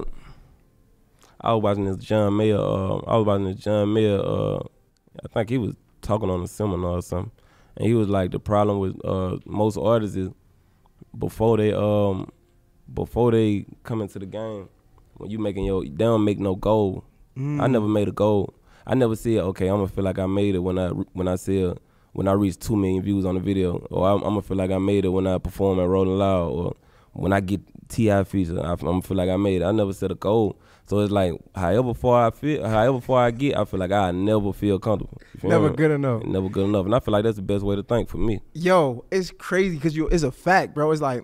I was watching this John Mayer. Uh, I was watching this John Mayer. Uh, I think he was talking on a seminar or something, and he was like, the problem with uh, most artists is before they um before they come into the game, when you making your they don't make no goal. I Mm. never made a goal. I never said, okay, I'm gonna feel like I made it when I when I said when I reach two million views on the video, or I'm, I'm gonna feel like I made it when I perform at Rolling Loud, or when I get T.I. feature, I, am gonna feel like I made it. I never set a goal, so it's like however far I feel, however far I get, I feel like I never feel comfortable. Never good enough. Never good enough, and I feel like that's the best way to think for me. Yo, it's crazy because you it's a fact, bro. It's like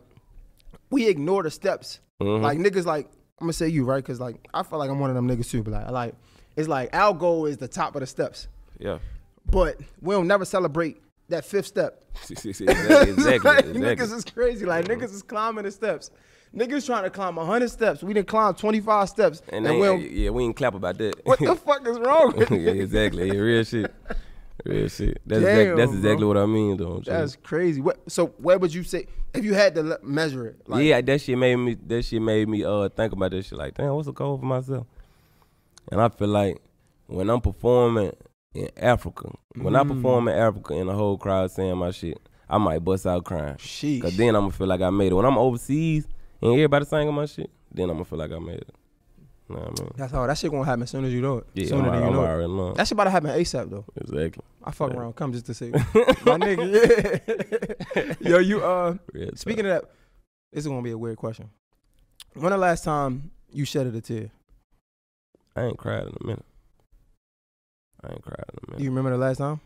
we ignore the steps. Mhm. Like niggas, like I'm gonna say you right, because like I feel like I'm one of them niggas too. But like, like it's like our goal is the top of the steps, yeah, but we'll never celebrate that fifth step. exactly, exactly. Like, exactly. niggas is crazy. Like niggas is climbing the steps. Niggas trying to climb 100 steps. We didn't climb 25 steps, and and, we'll. yeah, we ain't clap about that. What the fuck is wrong with yeah, exactly. Yeah, real shit. Real shit. That's Damn, exactly, that's bro. what I mean, though. That's crazy. What, so where would you say if you had to measure it? Like, yeah, that shit made me. That shit made me uh think about this shit. Like, damn, what's the goal for myself? And I feel like when I'm performing in Africa, when I Mm. perform in Africa and the whole crowd saying my shit, I might bust out crying. Sheesh. Cause then I'm gonna feel like I made it. When I'm overseas and everybody singing my shit, then I'm gonna feel like I made it. You know what I mean? That's how that shit gonna happen as soon as you know it. Yeah, Sooner I'm, than I'm you know it. That shit about to happen ASAP though. Exactly. I fuck Yeah. around, come just to see. my nigga. Yeah. Yo, you uh, Real speaking of that, this is gonna be a weird question. When the last time you shedded a tear? I ain't cried in a minute. I ain't cried in a Do minute. you remember the last time?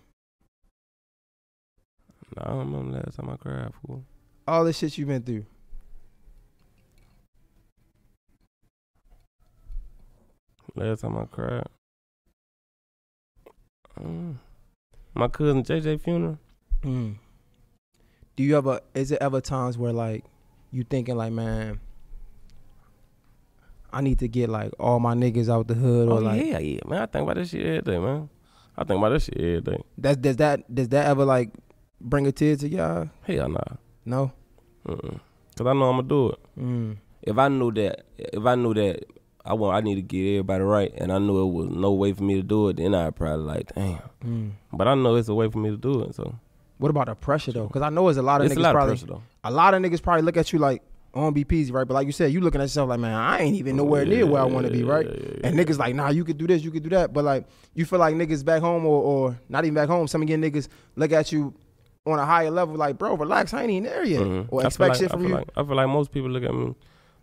Nah, I don't remember the last time I cried, fool. All this shit you've been through. Last time I cried. Mm. My cousin JJ funeral. Mm. Do you ever? Is it ever times where like you thinking like, man, I need to get like all my niggas out the hood, or Oh like yeah, yeah, man. I think about this shit every day, man. I think about this shit every day. that? Does that does that ever like bring a tear to y'all? Hell nah. No. Mm-mm. Cause I know I'ma do it. Mm. If I knew that, if I knew that I want I need to get everybody right, and I knew it was no way for me to do it. Then I probably like, damn. Mm. But I know it's a way for me to do it. So What about the pressure though? Because I know it's a lot of it's niggas a lot of probably pressure though. a lot of niggas probably look at you like OMB Peezy, right? But like you said, you looking at yourself like, man, I ain't even nowhere near where I want to be, right? Yeah, yeah, yeah. And niggas like, nah, you could do this, you could do that. But like, you feel like niggas back home or, or not even back home, some of your niggas look at you on a higher level, like, bro, relax, I ain't even there yet. Mhm. Or I expect like, shit from feel you. Like, I feel like most people look at me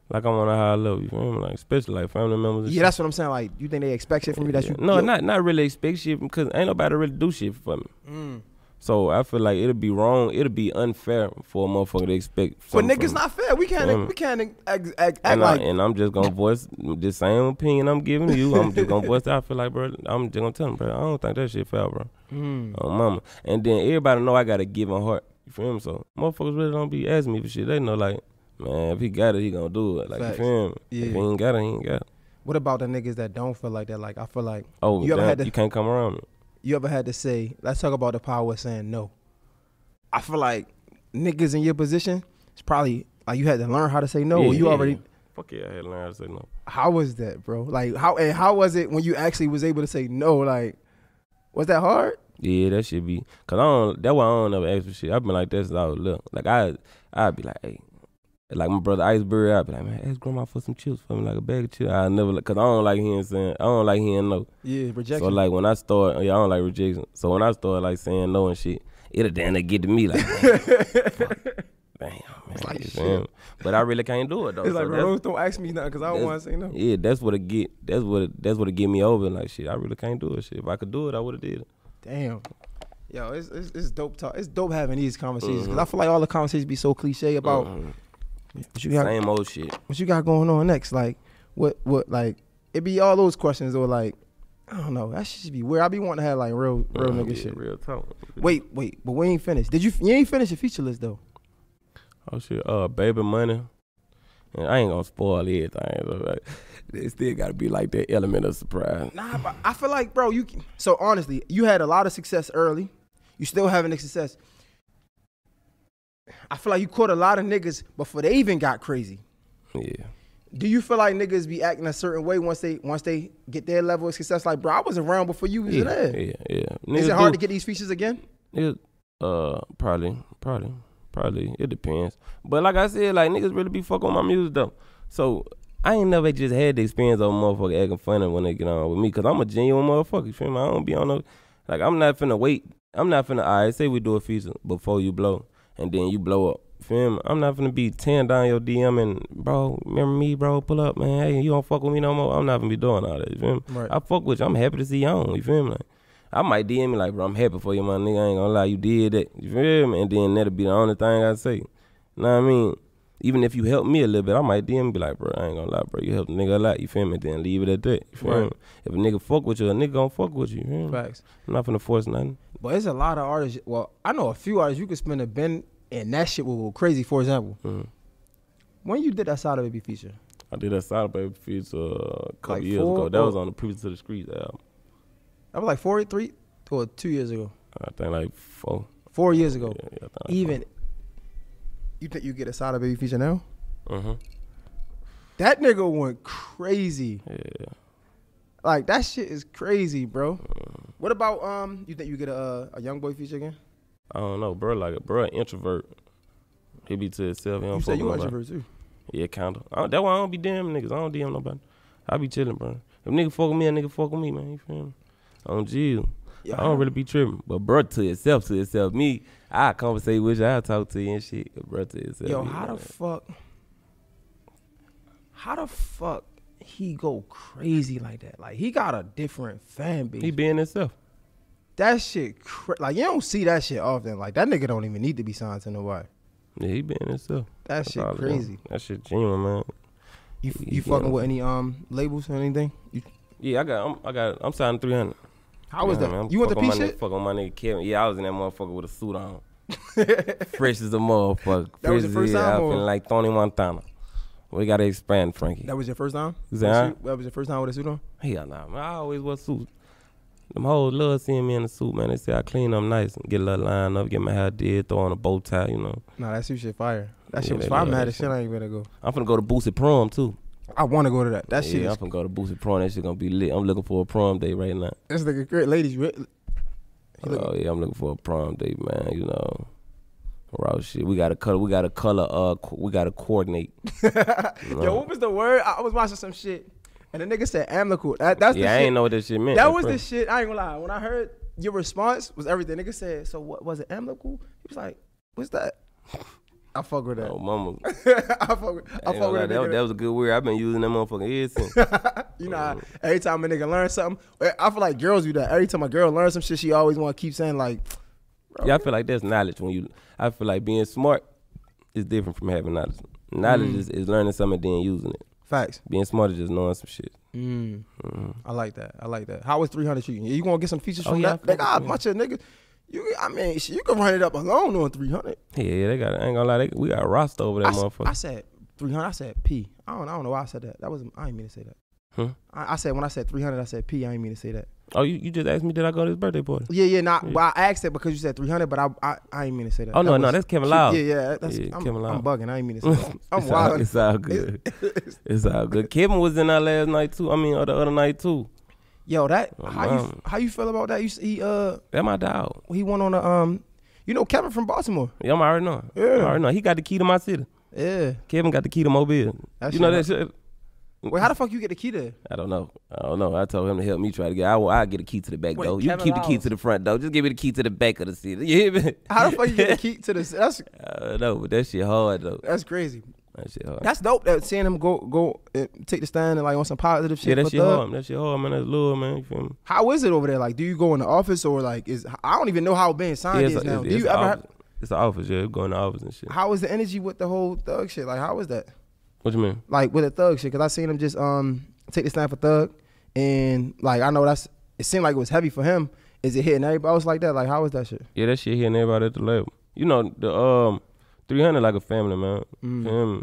like I'm on a high level. You feel me? Like especially like family members. yeah, that's what I'm saying. Like, you think they expect shit from you that you no, yo- not not really expect shit because ain't nobody really do shit for me. Mm. So I feel like it'll be wrong. It'll be unfair for a motherfucker to expect. For something niggas not fair. We can't Mm. we can't act, act, and, like I, and I'm just gonna voice the same opinion I'm giving you. I'm just gonna voice that. I feel like, bro, I'm just gonna tell him, bro. I don't think that shit fair, bro. mm. Oh, mama. And then everybody know I got a giving heart. You feel me? So motherfuckers really don't be asking me for shit. They know like, man, if he got it, he gonna do it. Like Facts. you feel me? Yeah. If he ain't got it, he ain't got it. What about the niggas that don't feel like that? Like I feel like Oh, You damn, had to- you can't come around me. You ever had to say, let's talk about the power of saying no. I feel like niggas in your position, it's probably like you had to learn how to say no. Yeah, you yeah. already Fuck yeah, I had to learn how to say no. how was that, bro? Like how and how was it when you actually was able to say no? Like was that hard? Yeah, that should be. Cause I don't. That's why I don't ever ask for shit. I've been like that since I was little. Like I, I'd be like, hey, like my brother Iceberg. I'd be like, man, ask grandma for some chips for me, like a bag of chips. I never, cause I don't like hearing saying, I don't like hearing no. Yeah, rejection. So like when I start, yeah, I don't like rejection. So when I start like saying no and shit, it'll damn near get to me like, man, damn, man. like feel? But I really can't do it though. it's So like, bro, don't ask me nothing because I don't want to say no. yeah, that's what it get. That's what it, that's what it get me over. Like shit, I really can't do it. Shit, if I could do it, I would have did it. Damn. Yo, it's, it's it's dope talk. It's dope having these conversations because Mhm. I feel like all the conversations be so cliche about Mhm. What you got same old shit. what you got going on next. Like what what like it be all those questions or like I don't know. That shit should be weird. I be wanting to have like real real nigga yeah, shit. Real talk. Wait, wait, but we ain't finished. Did you? You ain't finished your feature list though. Oh shit. Uh, baby money. And I ain't gonna spoil everything. It still gotta be like that element of surprise. Nah, but I feel like, bro, you. So honestly, you had a lot of success early. You still having the success. I feel like you caught a lot of niggas before they even got crazy. Yeah. Do you feel like niggas be acting a certain way once they once they get their level of success? Like, bro, I was around before you was Yeah, there. yeah, yeah. Is it hard do- to get these features again? Niggas, uh, probably, probably, probably. It depends. But like I said, like niggas really be fucking with my music though. So I ain't never just had the experience of a motherfucker acting funny when they get on with me, cause I'm a genuine motherfucker. You feel me? I don't be on no, like I'm not finna wait. I'm not finna. All right, say we do a feature before you blow, and then you blow up. Feel me? I'm not gonna be tearing down your DM and bro, remember me, bro? Pull up, man. Hey, you don't fuck with me no more. I'm not gonna be doing all that. You feel me? Right. I fuck with you. I'm happy to see you on. You feel me? Like, I might DM me like, bro, I'm happy for you, my nigga. I ain't gonna lie, you did that. You feel me? And then that'll be the only thing I say. You know what I mean? Even if you help me a little bit, I might DM be like, bro, I ain't gonna lie, bro. You helped a nigga a lot. You feel me? Then leave it at that. You feel Right. me? If a nigga fuck with you, a nigga gonna fuck with you. you feel me? Facts. I'm not finna force nothing. But it's a lot of artists. Well, I know a few artists you could spend a bin and that shit will go crazy. For example, Mhm. when you did that Sada Baby feature, I did that Sada Baby feature uh, a couple Like years four ago. That was on the Preacher to the Streets album. that was like four, three, or two years ago. I think like four. Four years ago. Yeah, yeah, I think like Even you think you get a Sada Baby feature now? four. Mhm. That nigga went crazy. Yeah. Like that shit is crazy, bro. Mm. What about um? You think you get a uh, a YoungBoy feature again? I don't know, bro. Like, a bro, introvert. He be to himself. He don't You said you with want nobody. introvert too. Yeah, kinda. I, that's why I don't be DM niggas. I don't DM nobody. I be chilling, bro. If nigga fuck with me, a nigga fuck with me, man. You feel me? On G. Yeah, I don't really be tripping. But bro, to itself, to itself, me, I conversate with you, I talk to you and shit. Bro, to itself. Yo, how the man. fuck? How the fuck he go crazy like that? Like he got a different fan base. He being himself. That shit, cra- like you don't see that shit often. Like that nigga don't even need to be signed to no nobody. Yeah, he being himself. That That's shit all it is. crazy. That shit genuine, man. You you fucking with any um labels or anything? You, Yeah, I got, I'm, I got, I'm signing 300. how was that? man, you went to fuck on P my shit? nigga- Fuck on my nigga Kevin. Yeah, I was in that motherfucker with a suit on. Fresh as a motherfucker. That was Fresh your as first time, I or- feeling like Tony Montana. We gotta expand, Frankie. That was your first time. You With say, a huh? That was your first time with a suit on. Hell nah, man. I always wear suits. Them hoes love seeing me in a suit, man. They say I clean up nice and get a little line up, get my hair did, throw on a bow tie, you know. Nah, that suit shit fire. That Yeah, shit was fire. I'm mad as shit. I ain't gonna go. I'm finna go to Boosted prom too. I want to go to that. That shit. yeah, I'm gonna go to Boosted prom. That shit gonna be lit. I'm looking for a prom date right now. this nigga great, ladies. re- He look- Oh yeah, I'm looking for a prom date, man. You know, raw shit. We gotta color. We gotta color. Uh, we gotta coordinate. Yo, what was the word? I was watching some shit, and the nigga said amicable. That, that's the yeah, I shit. ain't know what that shit meant. That was the shit. I ain't gonna lie. When I heard your response was everything. Nigga said, "So what was it? Amicable?" He was like, "What's that?" I fuck with that. Oh, mama. I fuck with. I Ain't fuck with lie, that, that was a good word. I've been using that motherfucking ear since. you know, how every time a nigga learns something, I feel like girls do that. Every time a girl learns some shit, she always want to keep saying like, yeah, I feel like that's knowledge. When you, I feel like being smart is different from having knowledge. Knowledge Mm. is, is learning something and then using it. "Facts." Being smart is just knowing some shit. Mm. Mhm. I like that. I like that. How was 300 treating you? You gonna get some features Oh, from yeah, that? I They got a bunch of niggas. You, I mean, shit, you can run it up alone on 300. Yeah, yeah, they got. I ain't gonna lie, they, we got a roster over that I, s- motherfucker. I said 300. I said P. I don't. I don't know why I said that. That was. I didn't mean to say that. Huh? I, I said when I said 300, I said P. I didn't mean to say that. oh, you, you just asked me did I go to his birthday party? Yeah, yeah. Not. Yeah. Well, I asked it because you said 300, but I, I, I didn't mean to say that. Oh no, That no, was- that's Kevin Liles. Yeah, yeah. That's, Yeah, I'm, Kevin I'm bugging. I ain't mean to say that. I'm it's, all, wild. it's all good. it's all good. Kevin was in there last night too. I mean, or the other night too. Yo, that Oh, how you how you feel about that? You he uh That my dog. he went on a um, you know Kevin from Baltimore. Yeah, I'm already know. Yeah. I already know. He got the key to my city. Yeah. Kevin got the key to Mobile. That you know that shit. Wait, how the fuck you get the key there? I don't know. I don't know. I told him to help me try to get. I I get a key to the back Wait, door. You Kevin keep the key Liles. to the front door. Just give me the key to the back of the city. You hear me? How the fuck you get the key to the? That's I don't know, but that shit hard though. that's crazy. That shit hard. That's dope. That seeing him go go uh, take the stand and like on some positive shit. yeah, that for shit Thug. hard. That shit hard, man. That's love, man. You feel me? How is it over there? Like, do you go in the office or like is I don't even know how being signed is now. do you ever? office. Have, It's the office. Yeah, go in the office and shit. how is the energy with the whole thug shit? Like, how is that? What you mean? Like with the thug shit? Because I seen him just um take the stand for thug, and like I know that's it seemed like it was heavy for him. Is it hitting everybody else like that? Like, how is that shit? Yeah, that shit hitting everybody at the label. You know, the um, 300 like a family, man. Mm. Me?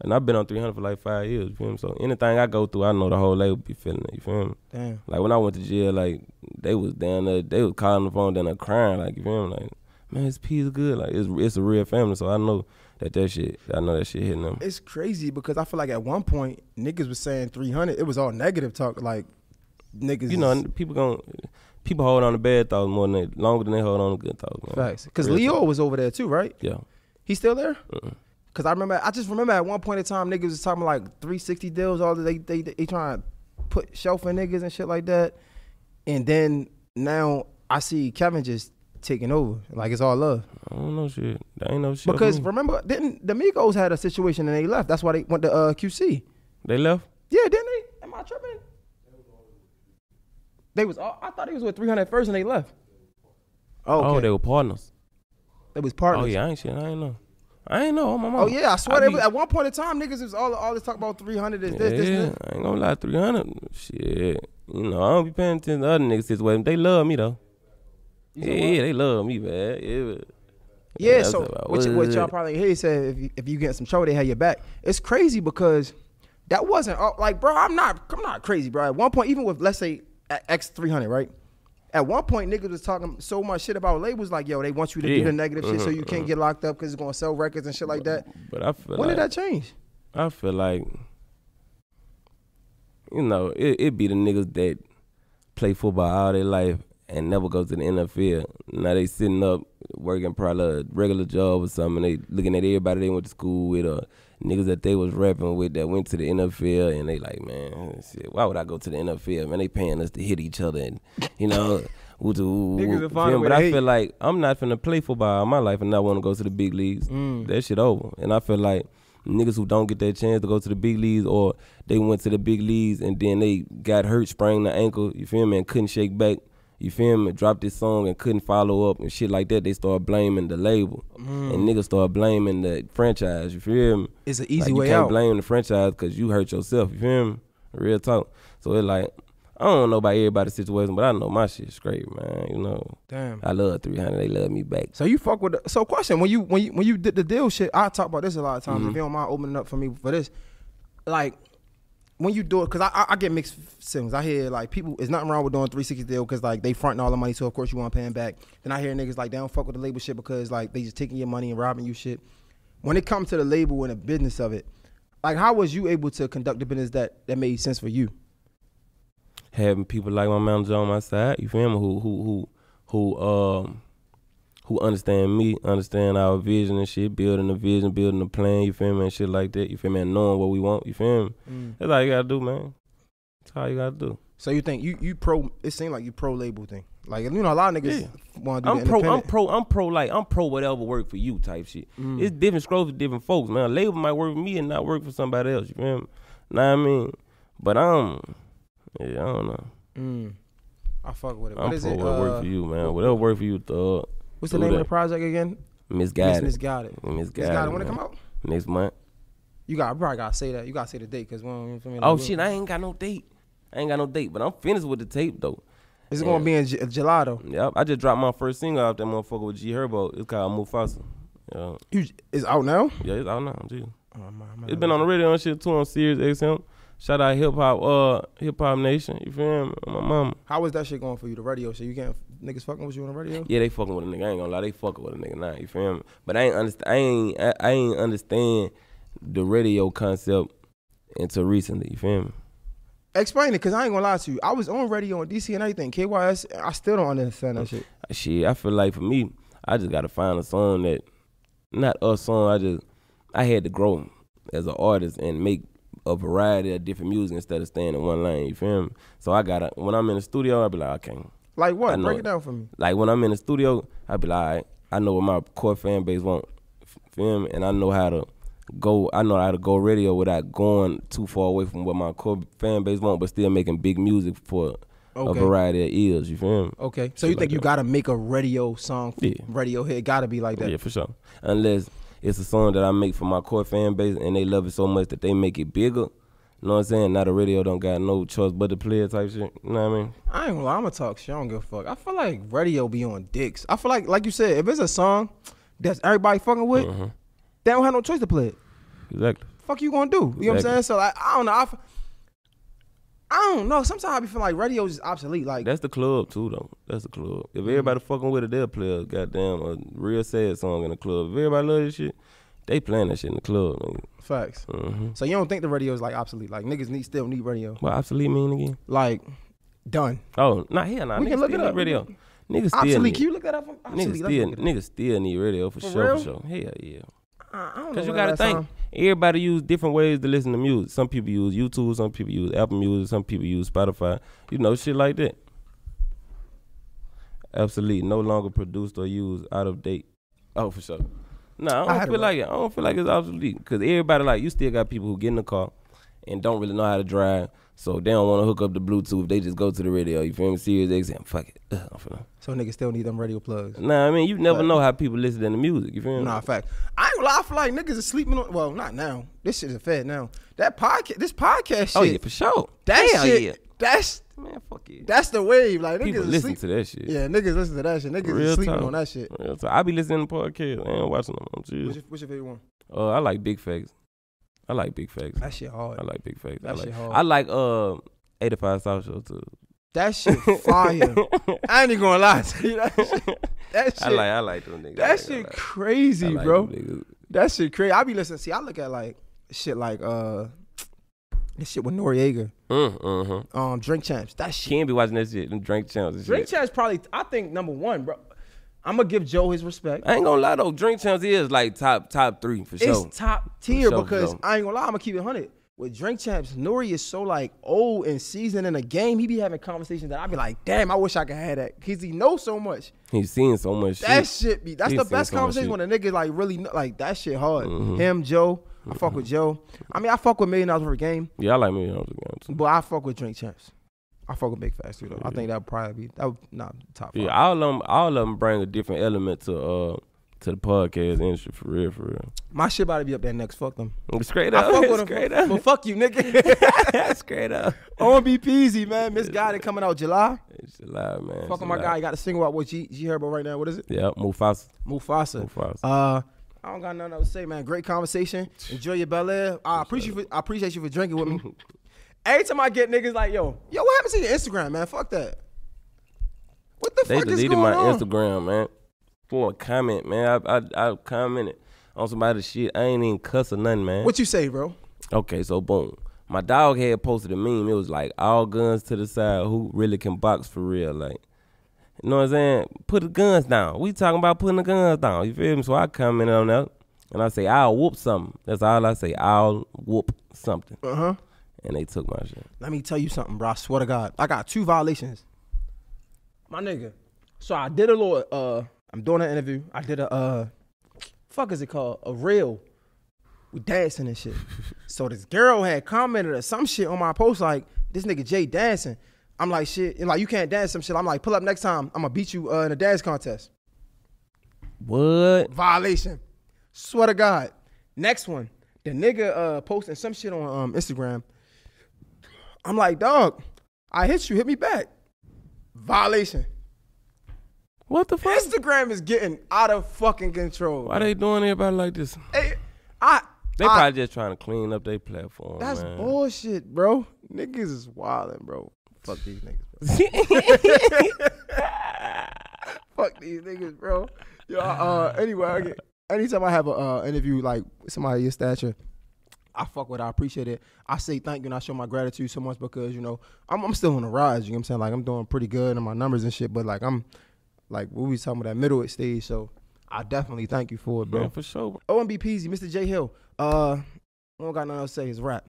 And I've been on 300 for like five years. You feel me? So anything I go through, I know the whole label be feeling it. You feel me? Damn. Like when I went to jail, like they was down there, they was calling the phone down there crying. Like you feel me? Like man, his P is good. Like it's it's a real family. So I know that that shit. I know that shit hitting them. It's crazy because I feel like at one point niggas was saying 300. It was all negative talk. Like niggas. You know, people gon' people hold on to bad thoughts more than they longer than they hold on to good thoughts. Man. facts. Because Leo talk. was over there too, right? Yeah. He's still there? Uh-uh. Cause I remember, I just remember at one point in time, niggas was talking like 360 deals. All that they they they trying to put shelf in niggas and shit like that. And then now I see Kevin just taking over, like it's all love. I don't know shit. That ain't no shit. Because me. remember, didn't the Migos had a situation and they left? That's why they went to uh, QC. they left. Yeah, didn't they? Am I tripping? They was. all I thought they was with 300 first and they left. Oh, Oh, they were partners. they was partners. Oh yeah, I ain't shit. I ain't know. I ain't know. Oh, my mom. Oh yeah, I swear they be- at one point in time, niggas was all all this talk about 300 is Yeah, this, this, this. I ain't gonna lie, three hundred. Shit, you know I don't be paying attention to other niggas' situation. They love me though. Yeah, yeah, they love me, man. Yeah, Yeah, that's so what, what y'all probably hear he said if you, if you get some trouble, they have your back. It's crazy because that wasn't all, like, bro. I'm not I'm not crazy, bro. At one point, even with let's say X three hundred, right? At one point, niggas was talking so much shit about labels, like, yo, they want you to do the negative shit so you can't uh-huh, get uh-huh. locked up because it's gonna sell records and shit like that. But I feel When like did that change? I feel like you know it it be the niggas that play football all their life and never go to the NFL. Now they sitting up working probably a regular job or something. They looking at everybody they went to school with or niggas that they was rapping with that went to the NFL and they like, man, shit, why would I go to the NFL? Man, they paying us to hit each other and you know. woo- woo- Niggas woo- will find a feel me? way but I hate. feel like I'm not finna play football all my life and not want to go to the big leagues. Mm. That shit over. And I feel like niggas who don't get that chance to go to the big leagues or they went to the big leagues and then they got hurt, sprained the ankle, you feel me, and couldn't shake back. You feel me? Dropped this song and couldn't follow up and shit like that. They start blaming the label, Mm. and niggas start blaming the franchise. You feel me? It's an easy Like, easy you way can't out. blame the franchise because you hurt yourself. You feel me? Real talk. So it's like I don't know about everybody's situation, but I know my shit's great, man. You know, Damn. I love 300. They love me back. So you fuck with the, so question when you when you when you did the deal shit, I talk about this a lot of times. Mhm. If you don't mind opening up for me for this, like when you do it, cause I, I I get mixed signals. I hear like people, it's nothing wrong with doing 360 deal because like they fronting all the money, so of course you want to pay them back. Then I hear niggas like they don't fuck with the label shit because like they just taking your money and robbing you shit. When it comes to the label and the business of it, Like, how was you able to conduct the business that that made sense for you? having people like my manager on my side, you feel me, who who who who um who understand me, understand our vision and shit, building a vision, building a plan, you feel me, and shit like that, you feel me, and knowing what we want, you feel me. That's all you gotta do, man. That's all you gotta do. So you think you you pro? It seemed like you pro label thing. Like you know, a lot of niggas Yeah. want to do I'm pro. I'm pro. I'm pro. Like I'm pro. Whatever work for you, type shit. Mm. It's different scrolls for different folks, man. A label might work for me and not work for somebody else. You feel me? Know what I mean? But I'm, yeah, I don't know. Mm. I fuck with it. I'm What is pro. it? What work Uh, for you, man? Whatever work for you, thug. What's the name of the project again? Misguided. Miss Misguided. Misguided. Misguided. When it come out? Next month. You got I probably gotta say that. You gotta say the date because we don't. You feel? Oh shit, I ain't got no date. I ain't got no date, but I'm finished with the tape though. Is it gonna be in J- uh, Gelato? Yep, I just dropped my first single off that motherfucker with G Herbo. It's called Mufasa. Yeah, You is out now? yeah, it's out now. Oh, I'm- I'm- It's been on the radio and shit too on Sirius XM. Shout out hip hop, uh, hip hop nation. You feel me? My mama. How was that shit going for you? The radio shit. You can't niggas fucking with you on the radio? Yeah, they fucking with a nigga. I ain't gonna lie, they fucking with a nigga now. You feel me? But I ain't understand. I ain't. I, I ain't understand the radio concept until recently. You feel me? Explain it, cause I ain't gonna lie to you. I was on radio on DC and everything. KYS, I still don't understand that shit. shit, I feel like for me, I just gotta find a song that, not a song. I just, I had to grow as an artist and make a variety of different music instead of staying in one lane. You feel me? So I gotta, when I'm in the studio, I be like, okay. Like what? Break it. it down for me. Like when I'm in the studio, I be like, right, I know what my core fan base want. Feel me? And I know how to go. I know how to go radio without going too far away from what my core fan base want, but still making big music for a variety of ears. You feel me? Okay. So Shit you think like you that. gotta make a radio song? Yeah. Radio hit. Gotta be like that. Yeah, for sure. Unless it's a song that I make for my core fan base and they love it so much that they make it bigger. You know what I'm saying? Now the radio don't got no choice but to play it type shit. You know what I mean? I ain't gonna lie, I'm gonna talk shit. I don't give a fuck. I feel like radio be on dicks. I feel like, like you said, if it's a song that's everybody fucking with, Mhm. they don't have no choice to play it. Exactly. Fuck you gonna do? You know what I'm saying? So like, I don't know. I, I don't know. Sometimes I be feeling like radio is obsolete. Like, That's the club too, though. That's the club. If everybody fucking with it, they'll play a goddamn a real sad song in the club. If everybody love this shit, they playing that shit in the club. Nigga. facts. Mm-hmm. So you don't think the radio is like obsolete? Like niggas need still need radio. What obsolete mean again? Like, done. Oh, not here, nah. We Niggas can look it up. radio. Niggas still Obsolete. need. Can you look that up? Obsolete. Niggas still, niggas still need radio for, For sure, real? for sure. Hell yeah. I- I don't know Cause you gotta think. time- Everybody use different ways to listen to music. Some people use YouTube, some people use Apple Music, some people use Spotify. You know, shit like that. Absolutely, no longer produced or used, out of date. Oh, for sure. Nah, I I don't it feel like it. I don't feel like it's obsolete because everybody like you still got people who get in the car and don't really know how to drive, so they don't want to hook up the Bluetooth. They just go to the radio. You feel me? Sirius XM. Fuck it. Ugh, So niggas still need them radio plugs. Nah, I mean you never know how people listen to the music. You feel me? Nah, fact. I ain't lie. I feel like niggas are sleeping on. Well, not now. This shit is a fed now. That podcast, this podcast shit. Oh yeah, for sure. that Hell shit. yeah. That's Man, fuck it. that's the wave. Like niggas People listen to that shit. Yeah, niggas listen to that shit. Niggas Real is sleeping talk. on that shit. Real talk. I be listening to podcasts. I ain't watching them. What's your, what's your favorite one? Uh, I like big facts. I like big facts. That shit hard. I like big facts. I That like, shit hard. I like uh 85 South Show too. That shit fire. I ain't even gonna lie to you. That shit. That shit. I like I like them niggas. That shit gonna crazy, I like bro. That shit crazy. I be listening. See, I look at like shit like uh this shit with Noreaga, Mm, mm-hmm. um, Drink Champs. That shit. Can't be watching that shit. Them drink champs Drink shit. Champs probably. I think number one, bro. I'm gonna give Joe his respect. I ain't gonna lie though. Drink champs is like top top three for sure. It's top tier sure, because sure. I ain't gonna lie. I'm gonna keep it hundred. With Drink Champs, Nori is so like old and seasoned in the game. He be having conversations that I be like, damn, I wish I could have that because he knows so much. He's seen so much. That shit be that's He the best so conversation shit. Mm-hmm. when a nigga like really like that shit hard. Him, Joe, I fuck with Joe. I mean, I fuck with Million Dollars per game, yeah, I like Million Dollars me. Again too. but I fuck with Drink Champs. I fuck with Big Facts too though. I think that would probably be that would not top five. Yeah, all of them, all of them bring a different element to uh to the podcast industry for real, for real. My shit about to be up there next. Fuck them. Straight I up, fuck with them, straight but up, fuck you, nigga. straight up. OMB Peezy, man. Miss Misguided coming out July. It's alive, man. Fuck my guy. He got a single out with G G Herbo right now. What is it? Yeah, Mufasa. Mufasa. Mufasa. Uh, I don't got nothing else to say, man. Great conversation. Enjoy your Belaire. I appreciate you. For, I appreciate you for drinking with me. Every time I get niggas like, yo, yo, what happened to your Instagram, man? Fuck that. What the They fuck is deleted going my on? Instagram, man. For a comment, man. I I, I commented on somebody's shit. I ain't even cuss or nothing, man. What you say, bro? Okay, so boom. My dog had posted a meme. It was like all guns to the side. Who really can box for real? Like, you know what I'm saying? Put the guns down. We talking about putting the guns down. You feel me? So I commented on that, and I say I'll whoop something. That's all I say. I'll whoop something. Uh huh. And they took my shit. Let me tell you something, bro. I swear to God, I got two violations. My nigga. So I did a little. Uh, I'm doing an interview. I did a. Uh, fuck is it called? A reel. We dancing and shit. so this girl had commented or some shit on my post like this nigga Jay dancing. I'm like shit, and like you can't dance some shit. I'm like pull up next time. I'm gonna beat you uh, in a dance contest. What? Violation. Swear to God. Next one. The nigga uh posting some shit on um Instagram. I'm like, dog, I hit you, hit me back. Violation. What the fuck? Instagram is getting out of fucking control. Why they doing everybody like this? Hey, I They I- probably just trying to clean up their platform. that's man. bullshit, bro. Niggas is wildin', bro. Fuck these niggas, bro. Fuck these niggas, bro. Yo, uh, anyway, I get, anytime I have a uh, interview like somebody of your stature, I fuck with. it. I appreciate it. I say thank you and I show my gratitude so much because you know I'm, I'm still on the rise. You know what I'm saying? Like I'm doing pretty good in my numbers and shit, but like I'm like we was talking about that middle stage. So I definitely thank you for it, bro. Man, for sure. OMB Peezy, Mr. Jay Hill. Uh, I don't got nothing else to say. It's rap.